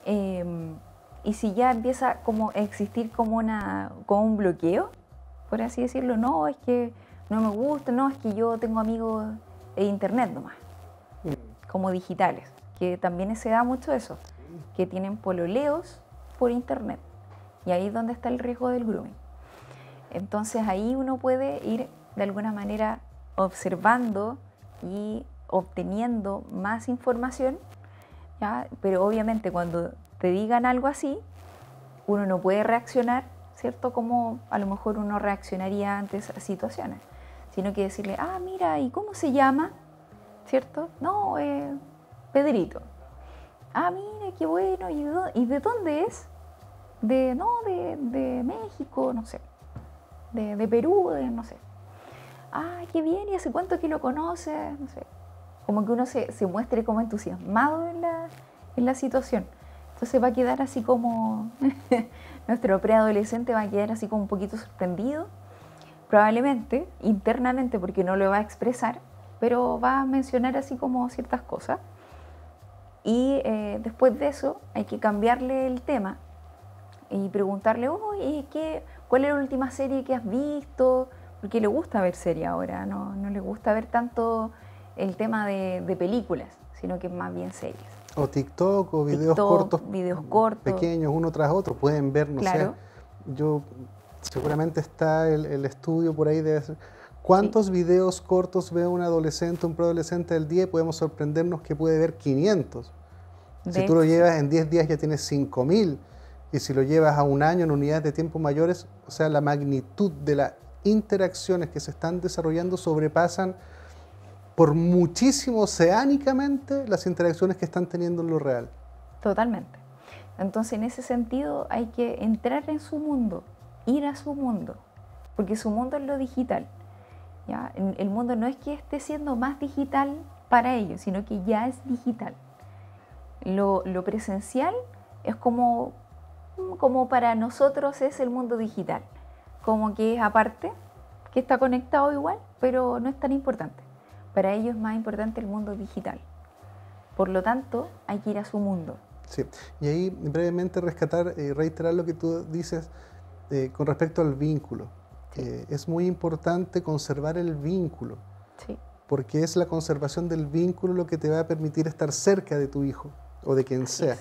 Em, y si ya empieza como a existir como, una, como un bloqueo, por así decirlo, no, es que no me gusta, no, es que yo tengo amigos de internet nomás, mm. como digitales, que también se da mucho eso, que tienen pololeos por internet. Y ahí es donde está el riesgo del grooming. Entonces ahí uno puede ir de alguna manera observando y obteniendo más información, ¿ya? pero obviamente cuando te digan algo así, uno no puede reaccionar, ¿cierto? Como a lo mejor uno reaccionaría antes a situaciones, sino que decirle, ah, mira, ¿y cómo se llama? ¿Cierto? No, eh, Pedrito. Ah, mira, qué bueno, ¿y de, dónde es? De, no, de, México, no sé. De, Perú, no sé. Ah, qué bien, ¿y hace cuánto que lo conoces? No sé. Como que uno se, muestre como entusiasmado en la, en la situación. Entonces va a quedar así como, nuestro preadolescente va a quedar así como un poquito sorprendido probablemente internamente porque no lo va a expresar, pero va a mencionar así como ciertas cosas. Y eh, después de eso hay que cambiarle el tema y preguntarle, oye, ¿qué, ¿cuál es la última serie que has visto? Porque le gusta ver serie ahora, no, no le gusta ver tanto el tema de, de películas, sino que más bien series. O TikTok o videos cortos. Videos cortos. Pequeños, uno tras otro. Pueden ver, no sé. Yo seguramente está el, estudio por ahí de cuántos videos cortos ve un adolescente, un preadolescente del día y podemos sorprendernos que puede ver 500. si tú lo llevas en 10 días ya tienes 5000 y si lo llevas a un año en unidades de tiempo mayores, o sea, la magnitud de las interacciones que se están desarrollando sobrepasan por muchísimo oceánicamente las interacciones que están teniendo en lo real. Totalmente. Entonces, en ese sentido, hay que entrar en su mundo, ir a su mundo, porque su mundo es lo digital. ¿ya? El mundo no es que esté siendo más digital para ellos, sino que ya es digital. Lo, presencial es como, como para nosotros es el mundo digital, como que es aparte, que está conectado igual, pero no es tan importante. Para ellos es más importante el mundo digital. Por lo tanto, hay que ir a su mundo. Sí, y ahí brevemente rescatar eh, reiterar lo que tú dices eh, con respecto al vínculo. Eh, es muy importante conservar el vínculo, porque es la conservación del vínculo lo que te va a permitir estar cerca de tu hijo o de quien sea.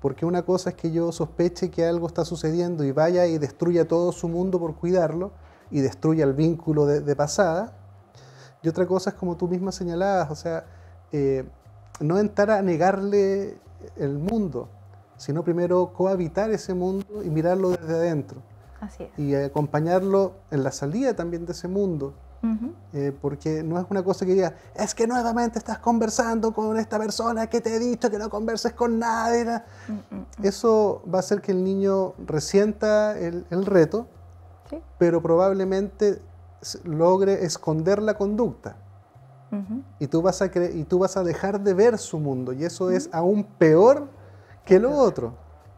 Porque una cosa es que yo sospeche que algo está sucediendo y vaya y destruya todo su mundo por cuidarlo y destruya el vínculo de, pasada. Y otra cosa es como tú misma señalabas, o sea, eh, no entrar a negarle el mundo, sino primero cohabitar ese mundo y mirarlo desde adentro. Así es. Y acompañarlo en la salida también de ese mundo. Eh, porque no es una cosa que diga, es que nuevamente estás conversando con esta persona que te he dicho que no converses con nadie. Mm, mm. Eso va a hacer que el niño resienta el, reto, pero probablemente logre esconder la conducta. y, tú vas a y tú vas a dejar de ver su mundo. Y eso es aún peor que lo otro.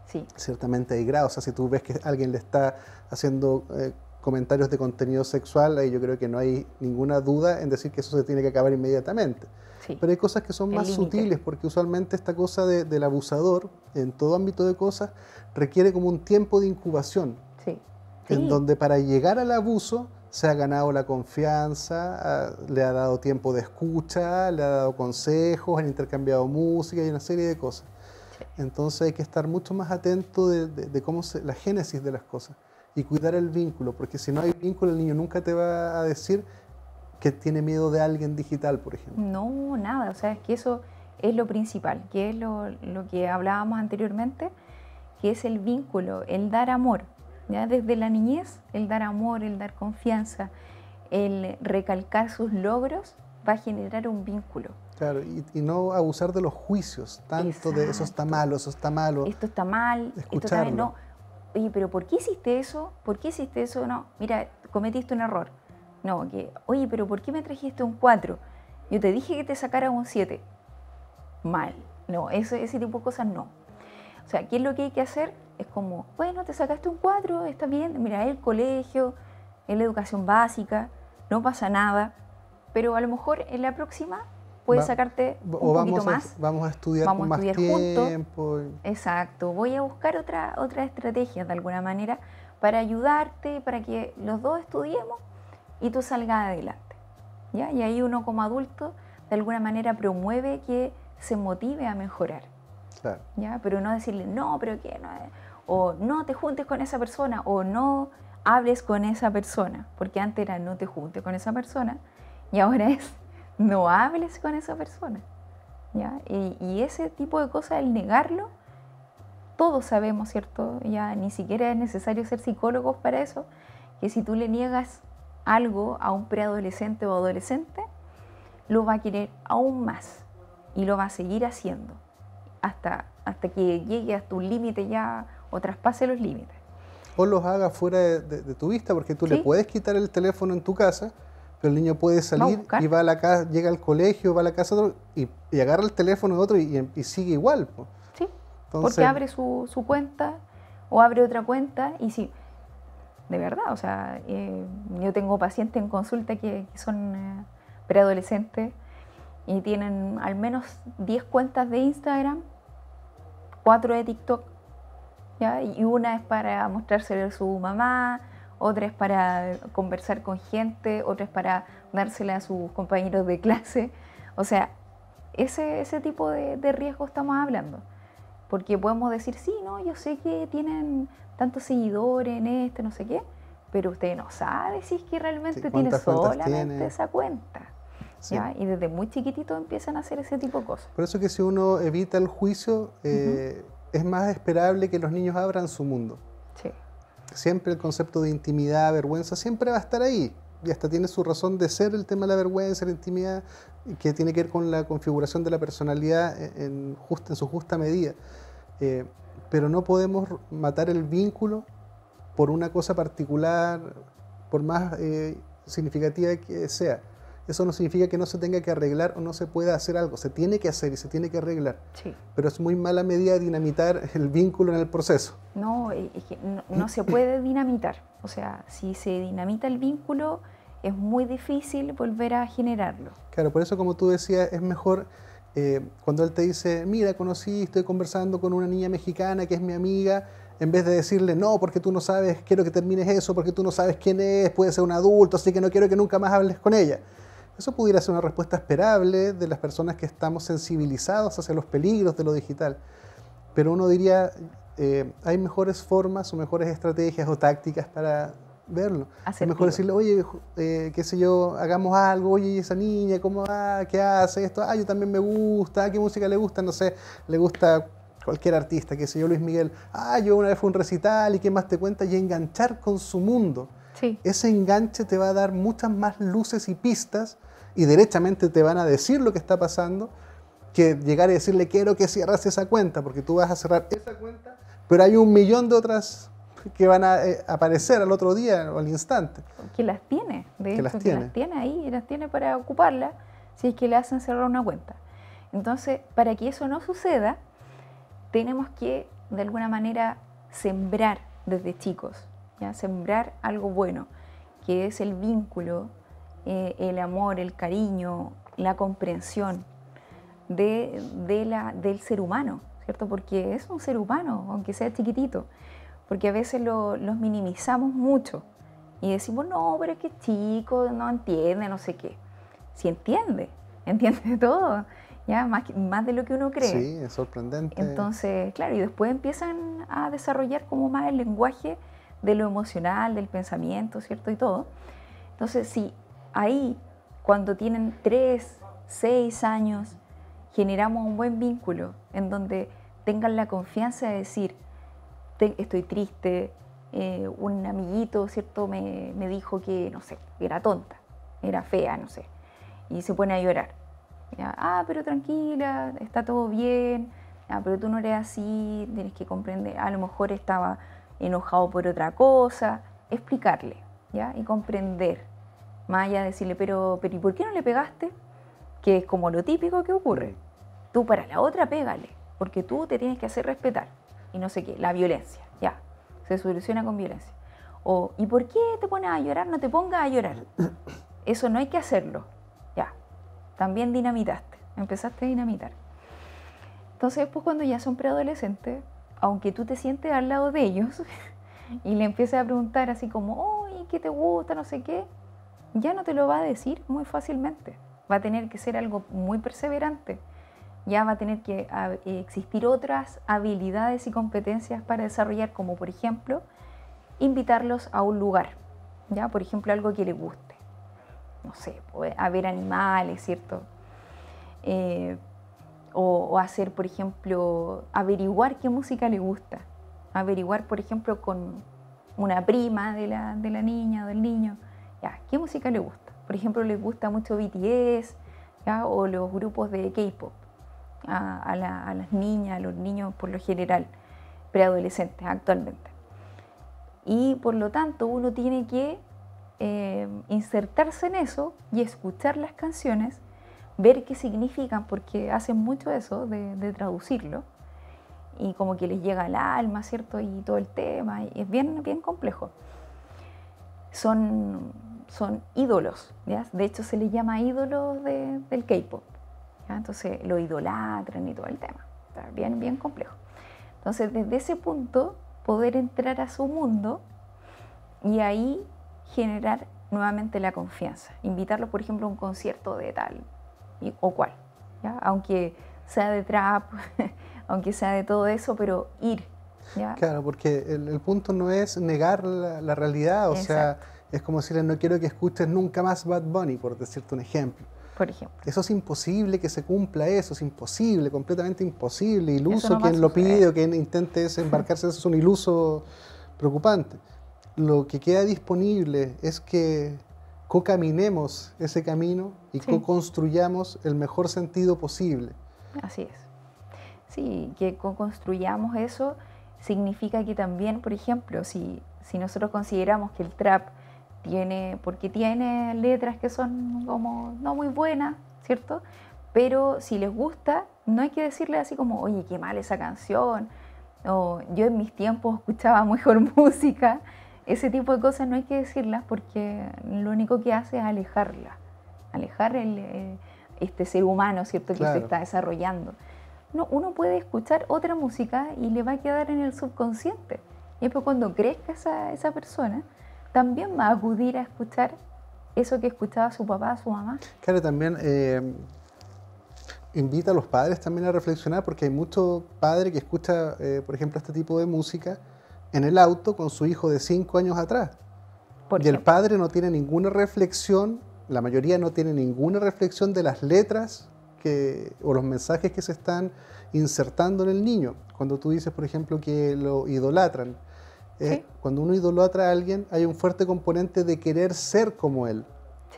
Sí. Ciertamente hay grados. O sea, si tú ves que alguien le está haciendo eh, comentarios de contenido sexual, ahí yo creo que no hay ninguna duda en decir que eso se tiene que acabar inmediatamente. Sí. Pero hay cosas que son más sutiles, porque usualmente esta cosa del abusador, en todo ámbito de cosas, requiere como un tiempo de incubación. Sí. En donde para llegar al abuso se ha ganado la confianza, le ha dado tiempo de escucha, le ha dado consejos, han intercambiado música y una serie de cosas. Entonces hay que estar mucho más atento de, cómo se, la génesis de las cosas y cuidar el vínculo, porque si no hay vínculo el niño nunca te va a decir que tiene miedo de alguien digital, por ejemplo. No, nada, o sea, es que eso es lo principal, que es lo, que hablábamos anteriormente, que es el vínculo, el dar amor. ¿ya? Desde la niñez, el dar amor, el dar confianza, el recalcar sus logros, va a generar un vínculo. Claro, y, no abusar de los juicios, tanto de eso está malo, eso está malo. Esto está mal, esto está mal, no. Oye, pero ¿por qué hiciste eso? ¿Por qué hiciste eso? No, mira, cometiste un error. No, que, oye, pero ¿por qué me trajiste un 4? Yo te dije que te sacara un 7. Mal. No, eso, ese tipo de cosas no. O sea, ¿qué es lo que hay que hacer? Es como, bueno, te sacaste un 4, está bien, mira, el colegio, es la educación básica, no pasa nada, pero a lo mejor en la próxima puedes sacarte un poquito más. vamos a estudiar con más tiempo. Exacto. Voy a buscar otra, otra estrategia de alguna manera para ayudarte, para que los dos estudiemos y tú salgas adelante. ¿ya? Y ahí uno como adulto de alguna manera promueve que se motive a mejorar. Claro. ¿ya? Pero no decirle, no, pero que no, o no te juntes con esa persona, o no hables con esa persona, porque antes era no te juntes con esa persona y ahora es no hables con esa persona. ¿ya? Y, ese tipo de cosas, el negarlo, todos sabemos, ¿cierto? Ya ni siquiera es necesario ser psicólogos para eso, que si tú le niegas algo a un preadolescente o adolescente, lo va a querer aún más y lo va a seguir haciendo hasta, hasta que llegue hasta un límite ya o traspase los límites. O los haga fuera de, tu vista, porque tú le puedes quitar el teléfono en tu casa, pero el niño puede salir y va a la casa, llega al colegio, va a la casa otro, y, agarra el teléfono de otro y, sigue igual. Sí, porque abre su, cuenta o abre otra cuenta y sí, de verdad, o sea, eh, yo tengo pacientes en consulta que, son eh, preadolescentes y tienen al menos 10 cuentas de Instagram, 4 de TikTok, y una es para mostrárselo a su mamá, otra es para conversar con gente, otra es para dársela a sus compañeros de clase. O sea, ese, ese tipo de, riesgo estamos hablando. Porque podemos decir, sí, no, yo sé que tienen tantos seguidores en este, no sé qué, pero usted no sabe si es que realmente tiene solamente esa cuenta. Y desde muy chiquitito empiezan a hacer ese tipo de cosas. Por eso que si uno evita el juicio, eh, es más esperable que los niños abran su mundo. Sí. Siempre el concepto de intimidad, vergüenza, siempre va a estar ahí. Y hasta tiene su razón de ser el tema de la vergüenza, la intimidad, que tiene que ver con la configuración de la personalidad en, en su justa medida. Eh, pero no podemos matar el vínculo por una cosa particular, por más eh, significativa que sea eso no significa que no se tenga que arreglar o no se pueda hacer algo. Se tiene que hacer y se tiene que arreglar. Sí. Pero es muy mala medida dinamitar el vínculo en el proceso. No, no, se puede dinamitar. O sea, si se dinamita el vínculo, es muy difícil volver a generarlo. Claro, por eso como tú decías, es mejor eh, cuando él te dice, mira, conocí, estoy conversando con una niña mexicana que es mi amiga, en vez de decirle, no, porque tú no sabes, quiero que termines eso, porque tú no sabes quién es, puede ser un adulto, así que no quiero que nunca más hables con ella. Eso pudiera ser una respuesta esperable de las personas que estamos sensibilizados hacia los peligros de lo digital. Pero uno diría, eh, hay mejores formas o mejores estrategias o tácticas para verlo. Es mejor decirle, oye, eh, qué sé yo, hagamos algo, oye, esa niña, ¿cómo va? ¿Qué hace esto? Ah, yo también me gusta, ¿qué música le gusta? No sé, le gusta cualquier artista, qué sé yo, Luis Miguel. Ah, yo una vez fui a un recital y qué más te cuenta, y enganchar con su mundo. Sí. Ese enganche te va a dar muchas más luces y pistas y derechamente te van a decir lo que está pasando, que llegar y decirle quiero que cierres esa cuenta, porque tú vas a cerrar esa cuenta, pero hay un millón de otras que van a eh, aparecer al otro día o al instante. Que las tiene, de hecho, las que las tiene ahí, y las tiene para ocuparla si es que le hacen cerrar una cuenta. Entonces, para que eso no suceda, tenemos que, de alguna manera, sembrar desde chicos, ¿ya? sembrar algo bueno, que es el vínculo eh, el amor, el cariño, la comprensión de, la, del ser humano, ¿cierto? Porque es un ser humano, aunque sea chiquitito, porque a veces lo, los minimizamos mucho y decimos, no, pero es que chico, no entiende, no sé qué. Si entiende, entiende todo, ya más, más de lo que uno cree. Sí, es sorprendente. Entonces, claro, y después empiezan a desarrollar como más el lenguaje de lo emocional, del pensamiento, ¿cierto? Y todo. Entonces, si ahí, cuando tienen 3, 6 años, generamos un buen vínculo en donde tengan la confianza de decir, estoy triste, eh, un amiguito, ¿cierto? Me, dijo que, no sé, era tonta, era fea, no sé, y se pone a llorar. Ah, pero tranquila, está todo bien, ah, pero tú no eres así, tienes que comprender, a lo mejor estaba enojado por otra cosa, explicarle, ¿ya? Y comprender más allá de decirle, pero, pero ¿y por qué no le pegaste? Que es como lo típico que ocurre. Tú para la otra pégale, porque tú te tienes que hacer respetar. Y no sé qué, la violencia, ya. Se soluciona con violencia. O, ¿y por qué te pones a llorar? No te pongas a llorar. Eso no hay que hacerlo. Ya. También dinamitaste. Empezaste a dinamitar. Entonces, después cuando ya son preadolescentes, aunque tú te sientes al lado de ellos y le empieces a preguntar así como, oye, ¿qué te gusta? No sé qué ya no te lo va a decir muy fácilmente. Va a tener que ser algo muy perseverante. Ya va a tener que existir otras habilidades y competencias para desarrollar, como por ejemplo, invitarlos a un lugar. Ya, por ejemplo, algo que le guste. No sé, a ver animales, ¿cierto? Eh, o, hacer, por ejemplo, averiguar qué música le gusta. Averiguar, por ejemplo, con una prima de la, de la niña o del niño Ya, ¿qué música le gusta? Por ejemplo, le gusta mucho BTS o los grupos de K-pop a, las niñas, a los niños por lo general, preadolescentes actualmente. Y por lo tanto uno tiene que eh, insertarse en eso y escuchar las canciones, ver qué significan, porque hacen mucho eso de, traducirlo, y como que les llega al alma, ¿cierto? Y todo el tema, es bien, bien complejo. Son, son ídolos, ¿ya? De hecho se les llama ídolos del K-pop. Entonces lo idolatran y todo el tema. Está bien, bien complejo. Entonces desde ese punto poder entrar a su mundo y ahí generar nuevamente la confianza. Invitarlos, por ejemplo, a un concierto de tal o cual, ¿ya? aunque sea de trap, aunque sea de todo eso, pero ir. ¿ya? Claro, porque el, punto no es negar la, realidad, o sea, es como decirle, no quiero que escuches nunca más Bad Bunny, por decirte un ejemplo ejemplo. Eso es imposible que se cumpla eso, es imposible, completamente imposible, iluso quien lo pide o quien intente desembarcarse, eso es un iluso preocupante. Lo que queda disponible es que co-caminemos ese camino y co-construyamos el mejor sentido posible. Así es. Sí, que co-construyamos eso significa que también, por ejemplo, si, si nosotros consideramos que el trap tiene, porque tiene letras que son como no muy buenas, ¿cierto? Pero si les gusta, no hay que decirle así como, oye, qué mal esa canción, o yo en mis tiempos escuchaba mejor música, ese tipo de cosas no hay que decirlas porque lo único que hace es alejarla, alejar el, eh, este ser humano, ¿cierto?, que se está desarrollando. No, uno puede escuchar otra música y le va a quedar en el subconsciente. Y después cuando crezca esa, esa persona, también va a acudir a escuchar eso que escuchaba su papá, su mamá. Claro, también eh, invita a los padres también a reflexionar, porque hay muchos padres que escucha, eh, por ejemplo, este tipo de música en el auto con su hijo de 5 años atrás. y el padre no tiene ninguna reflexión, la mayoría no tiene ninguna reflexión de las letras que, o los mensajes que se están insertando en el niño. Cuando tú dices, por ejemplo, que lo idolatran cuando uno idolatra a alguien, hay un fuerte componente de querer ser como él.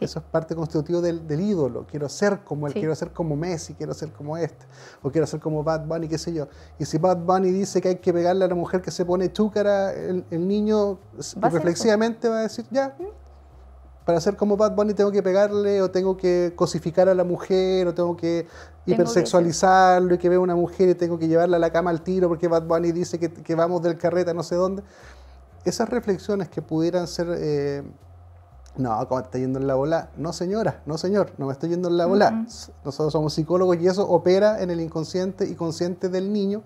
Eso es parte constitutiva del, ídolo. Quiero ser como él, quiero ser como Messi, quiero ser como este, o quiero ser como Bad Bunny, qué sé yo. Y si Bad Bunny dice que hay que pegarle a la mujer que se pone chúcara, el, niño reflexivamente va a decir, ya, para ser como Bad Bunny tengo que pegarle, o tengo que cosificar a la mujer, o tengo que hipersexualizarlo, y que vea una mujer y tengo que llevarla a la cama al tiro porque Bad Bunny dice que, que vamos del carreta no sé dónde esas reflexiones que pudieran ser, eh, no, como está yendo en la bola, no señora, no señor, no me estoy yendo en la bola. Nosotros somos psicólogos y eso opera en el inconsciente y consciente del niño.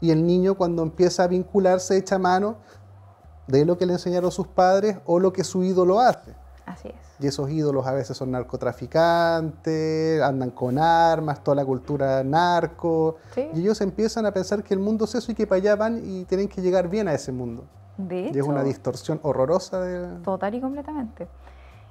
Y el niño cuando empieza a vincularse echa mano de lo que le enseñaron sus padres o lo que su ídolo hace. Así es. Y esos ídolos a veces son narcotraficantes, andan con armas, toda la cultura narco. Y ellos empiezan a pensar que el mundo es eso y que para allá van y tienen que llegar bien a ese mundo y es una distorsión horrorosa. De... Total y completamente.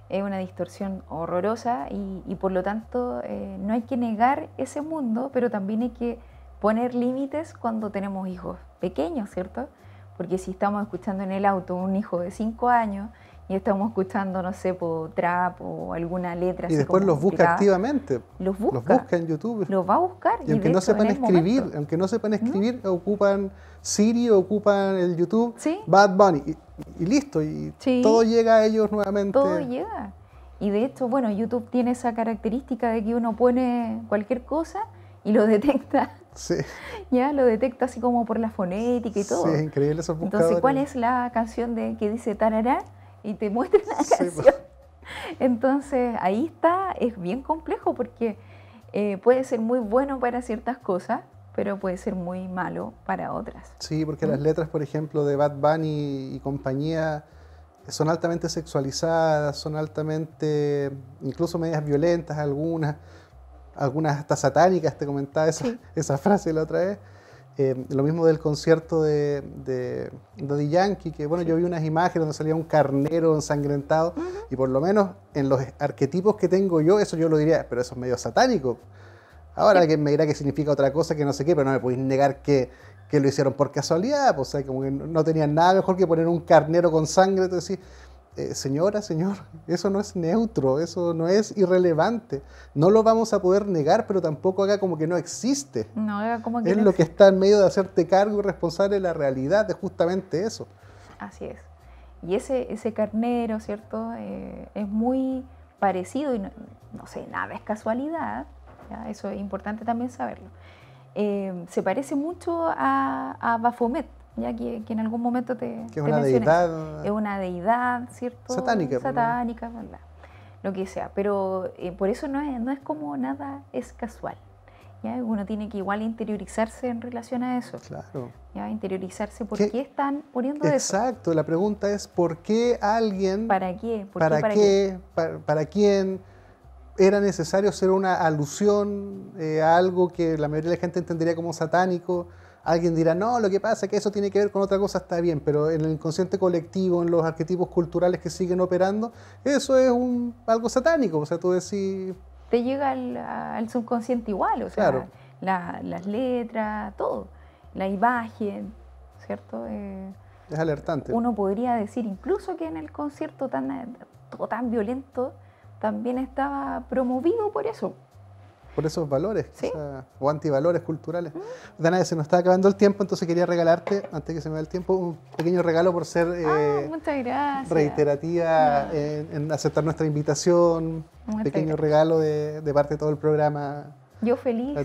Es una distorsión horrorosa y, por lo tanto eh, no hay que negar ese mundo, pero también hay que poner límites cuando tenemos hijos pequeños, ¿cierto? Porque si estamos escuchando en el auto un hijo de 5 años y estamos escuchando, no sé, por trap o alguna letra. Y después los busca activamente. Los busca. Los busca en YouTube. Los va a buscar. Y, aunque, no sepan escribir, aunque no sepan escribir, ocupan Siri, ocupan el YouTube, Bad Bunny. Y, listo, y todo llega a ellos nuevamente. Todo llega. Y de hecho, bueno, YouTube tiene esa característica de que uno pone cualquier cosa y lo detecta. Sí. Ya, lo detecta así como por la fonética y todo. Sí, es increíble esos Entonces, ¿cuál es la canción de que dice tarará? Y te muestra la canción. Pues. Entonces ahí está, es bien complejo porque eh, puede ser muy bueno para ciertas cosas, pero puede ser muy malo para otras. Sí, porque las letras, por ejemplo, de Bad Bunny y compañía son altamente sexualizadas, son altamente, incluso medias violentas algunas, algunas hasta satánicas, te comentaba esa, esa frase la otra vez. Eh, lo mismo del concierto de, de, Yankee, que bueno, yo vi unas imágenes donde salía un carnero ensangrentado, y por lo menos en los arquetipos que tengo yo, eso yo lo diría, pero eso es medio satánico. Ahora alguien me dirá que significa otra cosa que no sé qué, pero no me podéis negar que, lo hicieron por casualidad, pues, o sea, como que no tenían nada mejor que poner un carnero con sangre, entonces, eh, señora, señor, eso no es neutro, eso no es irrelevante. No lo vamos a poder negar, pero tampoco haga como que no existe. No haga como que es no lo que está en medio de hacerte cargo y responsable de la realidad, de justamente eso. Así es. Y ese, ese carnero, ¿cierto? Eh, es muy parecido y no, sé, nada es casualidad, eso es importante también saberlo. Eh, se parece mucho a, a Baphomet, ya que, en algún momento te, que es una deidad. Es una deidad cierto satánica satánica lo que sea. Pero eh, por eso no es no es como nada es casual ¿ya? uno tiene que igual interiorizarse en relación a eso claro. ya interiorizarse por qué, están poniendo exacto, eso. Exacto. La pregunta es por qué alguien para qué para, qué, Para, quién era necesario hacer una alusión eh, a algo que la mayoría de la gente entendería como satánico Alguien dirá, no, lo que pasa es que eso tiene que ver con otra cosa, está bien, pero en el inconsciente colectivo, en los arquetipos culturales que siguen operando, eso es un, algo satánico. O sea, tú decís... Te llega al, subconsciente igual, o sea, las letras, todo, la imagen, ¿cierto? Eh, es alertante. Uno podría decir incluso que en el concierto tan, todo tan violento también estaba promovido por eso por esos valores o antivalores culturales. Dana, se nos está acabando el tiempo, entonces quería regalarte, antes que se me vaya el tiempo, un pequeño regalo por ser eh, reiterativa en, aceptar nuestra invitación. Un pequeño regalo de, parte de todo el programa. Yo feliz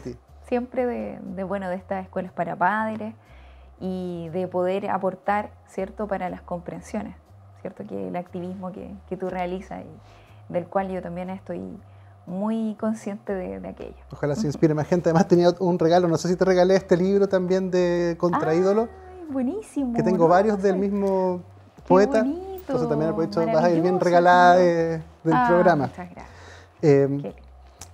siempre de, bueno de estas escuelas para padres y de poder aportar cierto para las comprensiones, cierto que el activismo que, que tú realizas y del cual yo también estoy muy consciente de, aquello. Ojalá se inspire más gente. Además tenía un regalo, no sé si te regalé este libro también de Contraídolo. buenísimo. Que tengo varios del mismo poeta. Bonito, entonces también aprovecho, vas a ir bien regalada del ah, programa. Muchas gracias. Eh,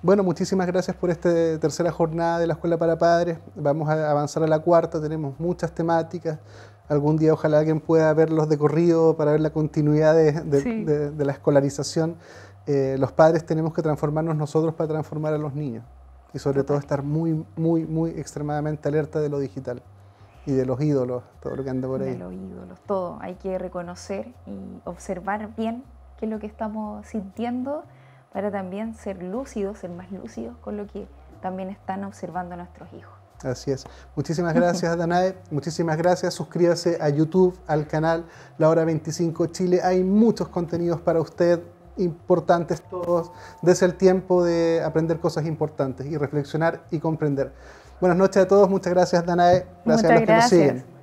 bueno, muchísimas gracias por esta tercera jornada de la Escuela para Padres. Vamos a avanzar a la cuarta, tenemos muchas temáticas. Algún día ojalá alguien pueda verlos de corrido para ver la continuidad de la escolarización. Eh, los padres tenemos que transformarnos nosotros para transformar a los niños. Y sobre todo estar muy, muy, muy extremadamente alerta de lo digital y de los ídolos, todo lo que anda por ahí. De los ídolos, todo. Hay que reconocer y observar bien qué es lo que estamos sintiendo para también ser lúcidos, ser más lúcidos con lo que también están observando nuestros hijos. Así es. Muchísimas gracias, Danae. Muchísimas gracias. Suscríbase a YouTube, al canal La Hora 25 Chile. Hay muchos contenidos para usted importantes todos, desde el tiempo de aprender cosas importantes y reflexionar y comprender. Buenas noches a todos, muchas gracias Danae, gracias a los que nos siguen.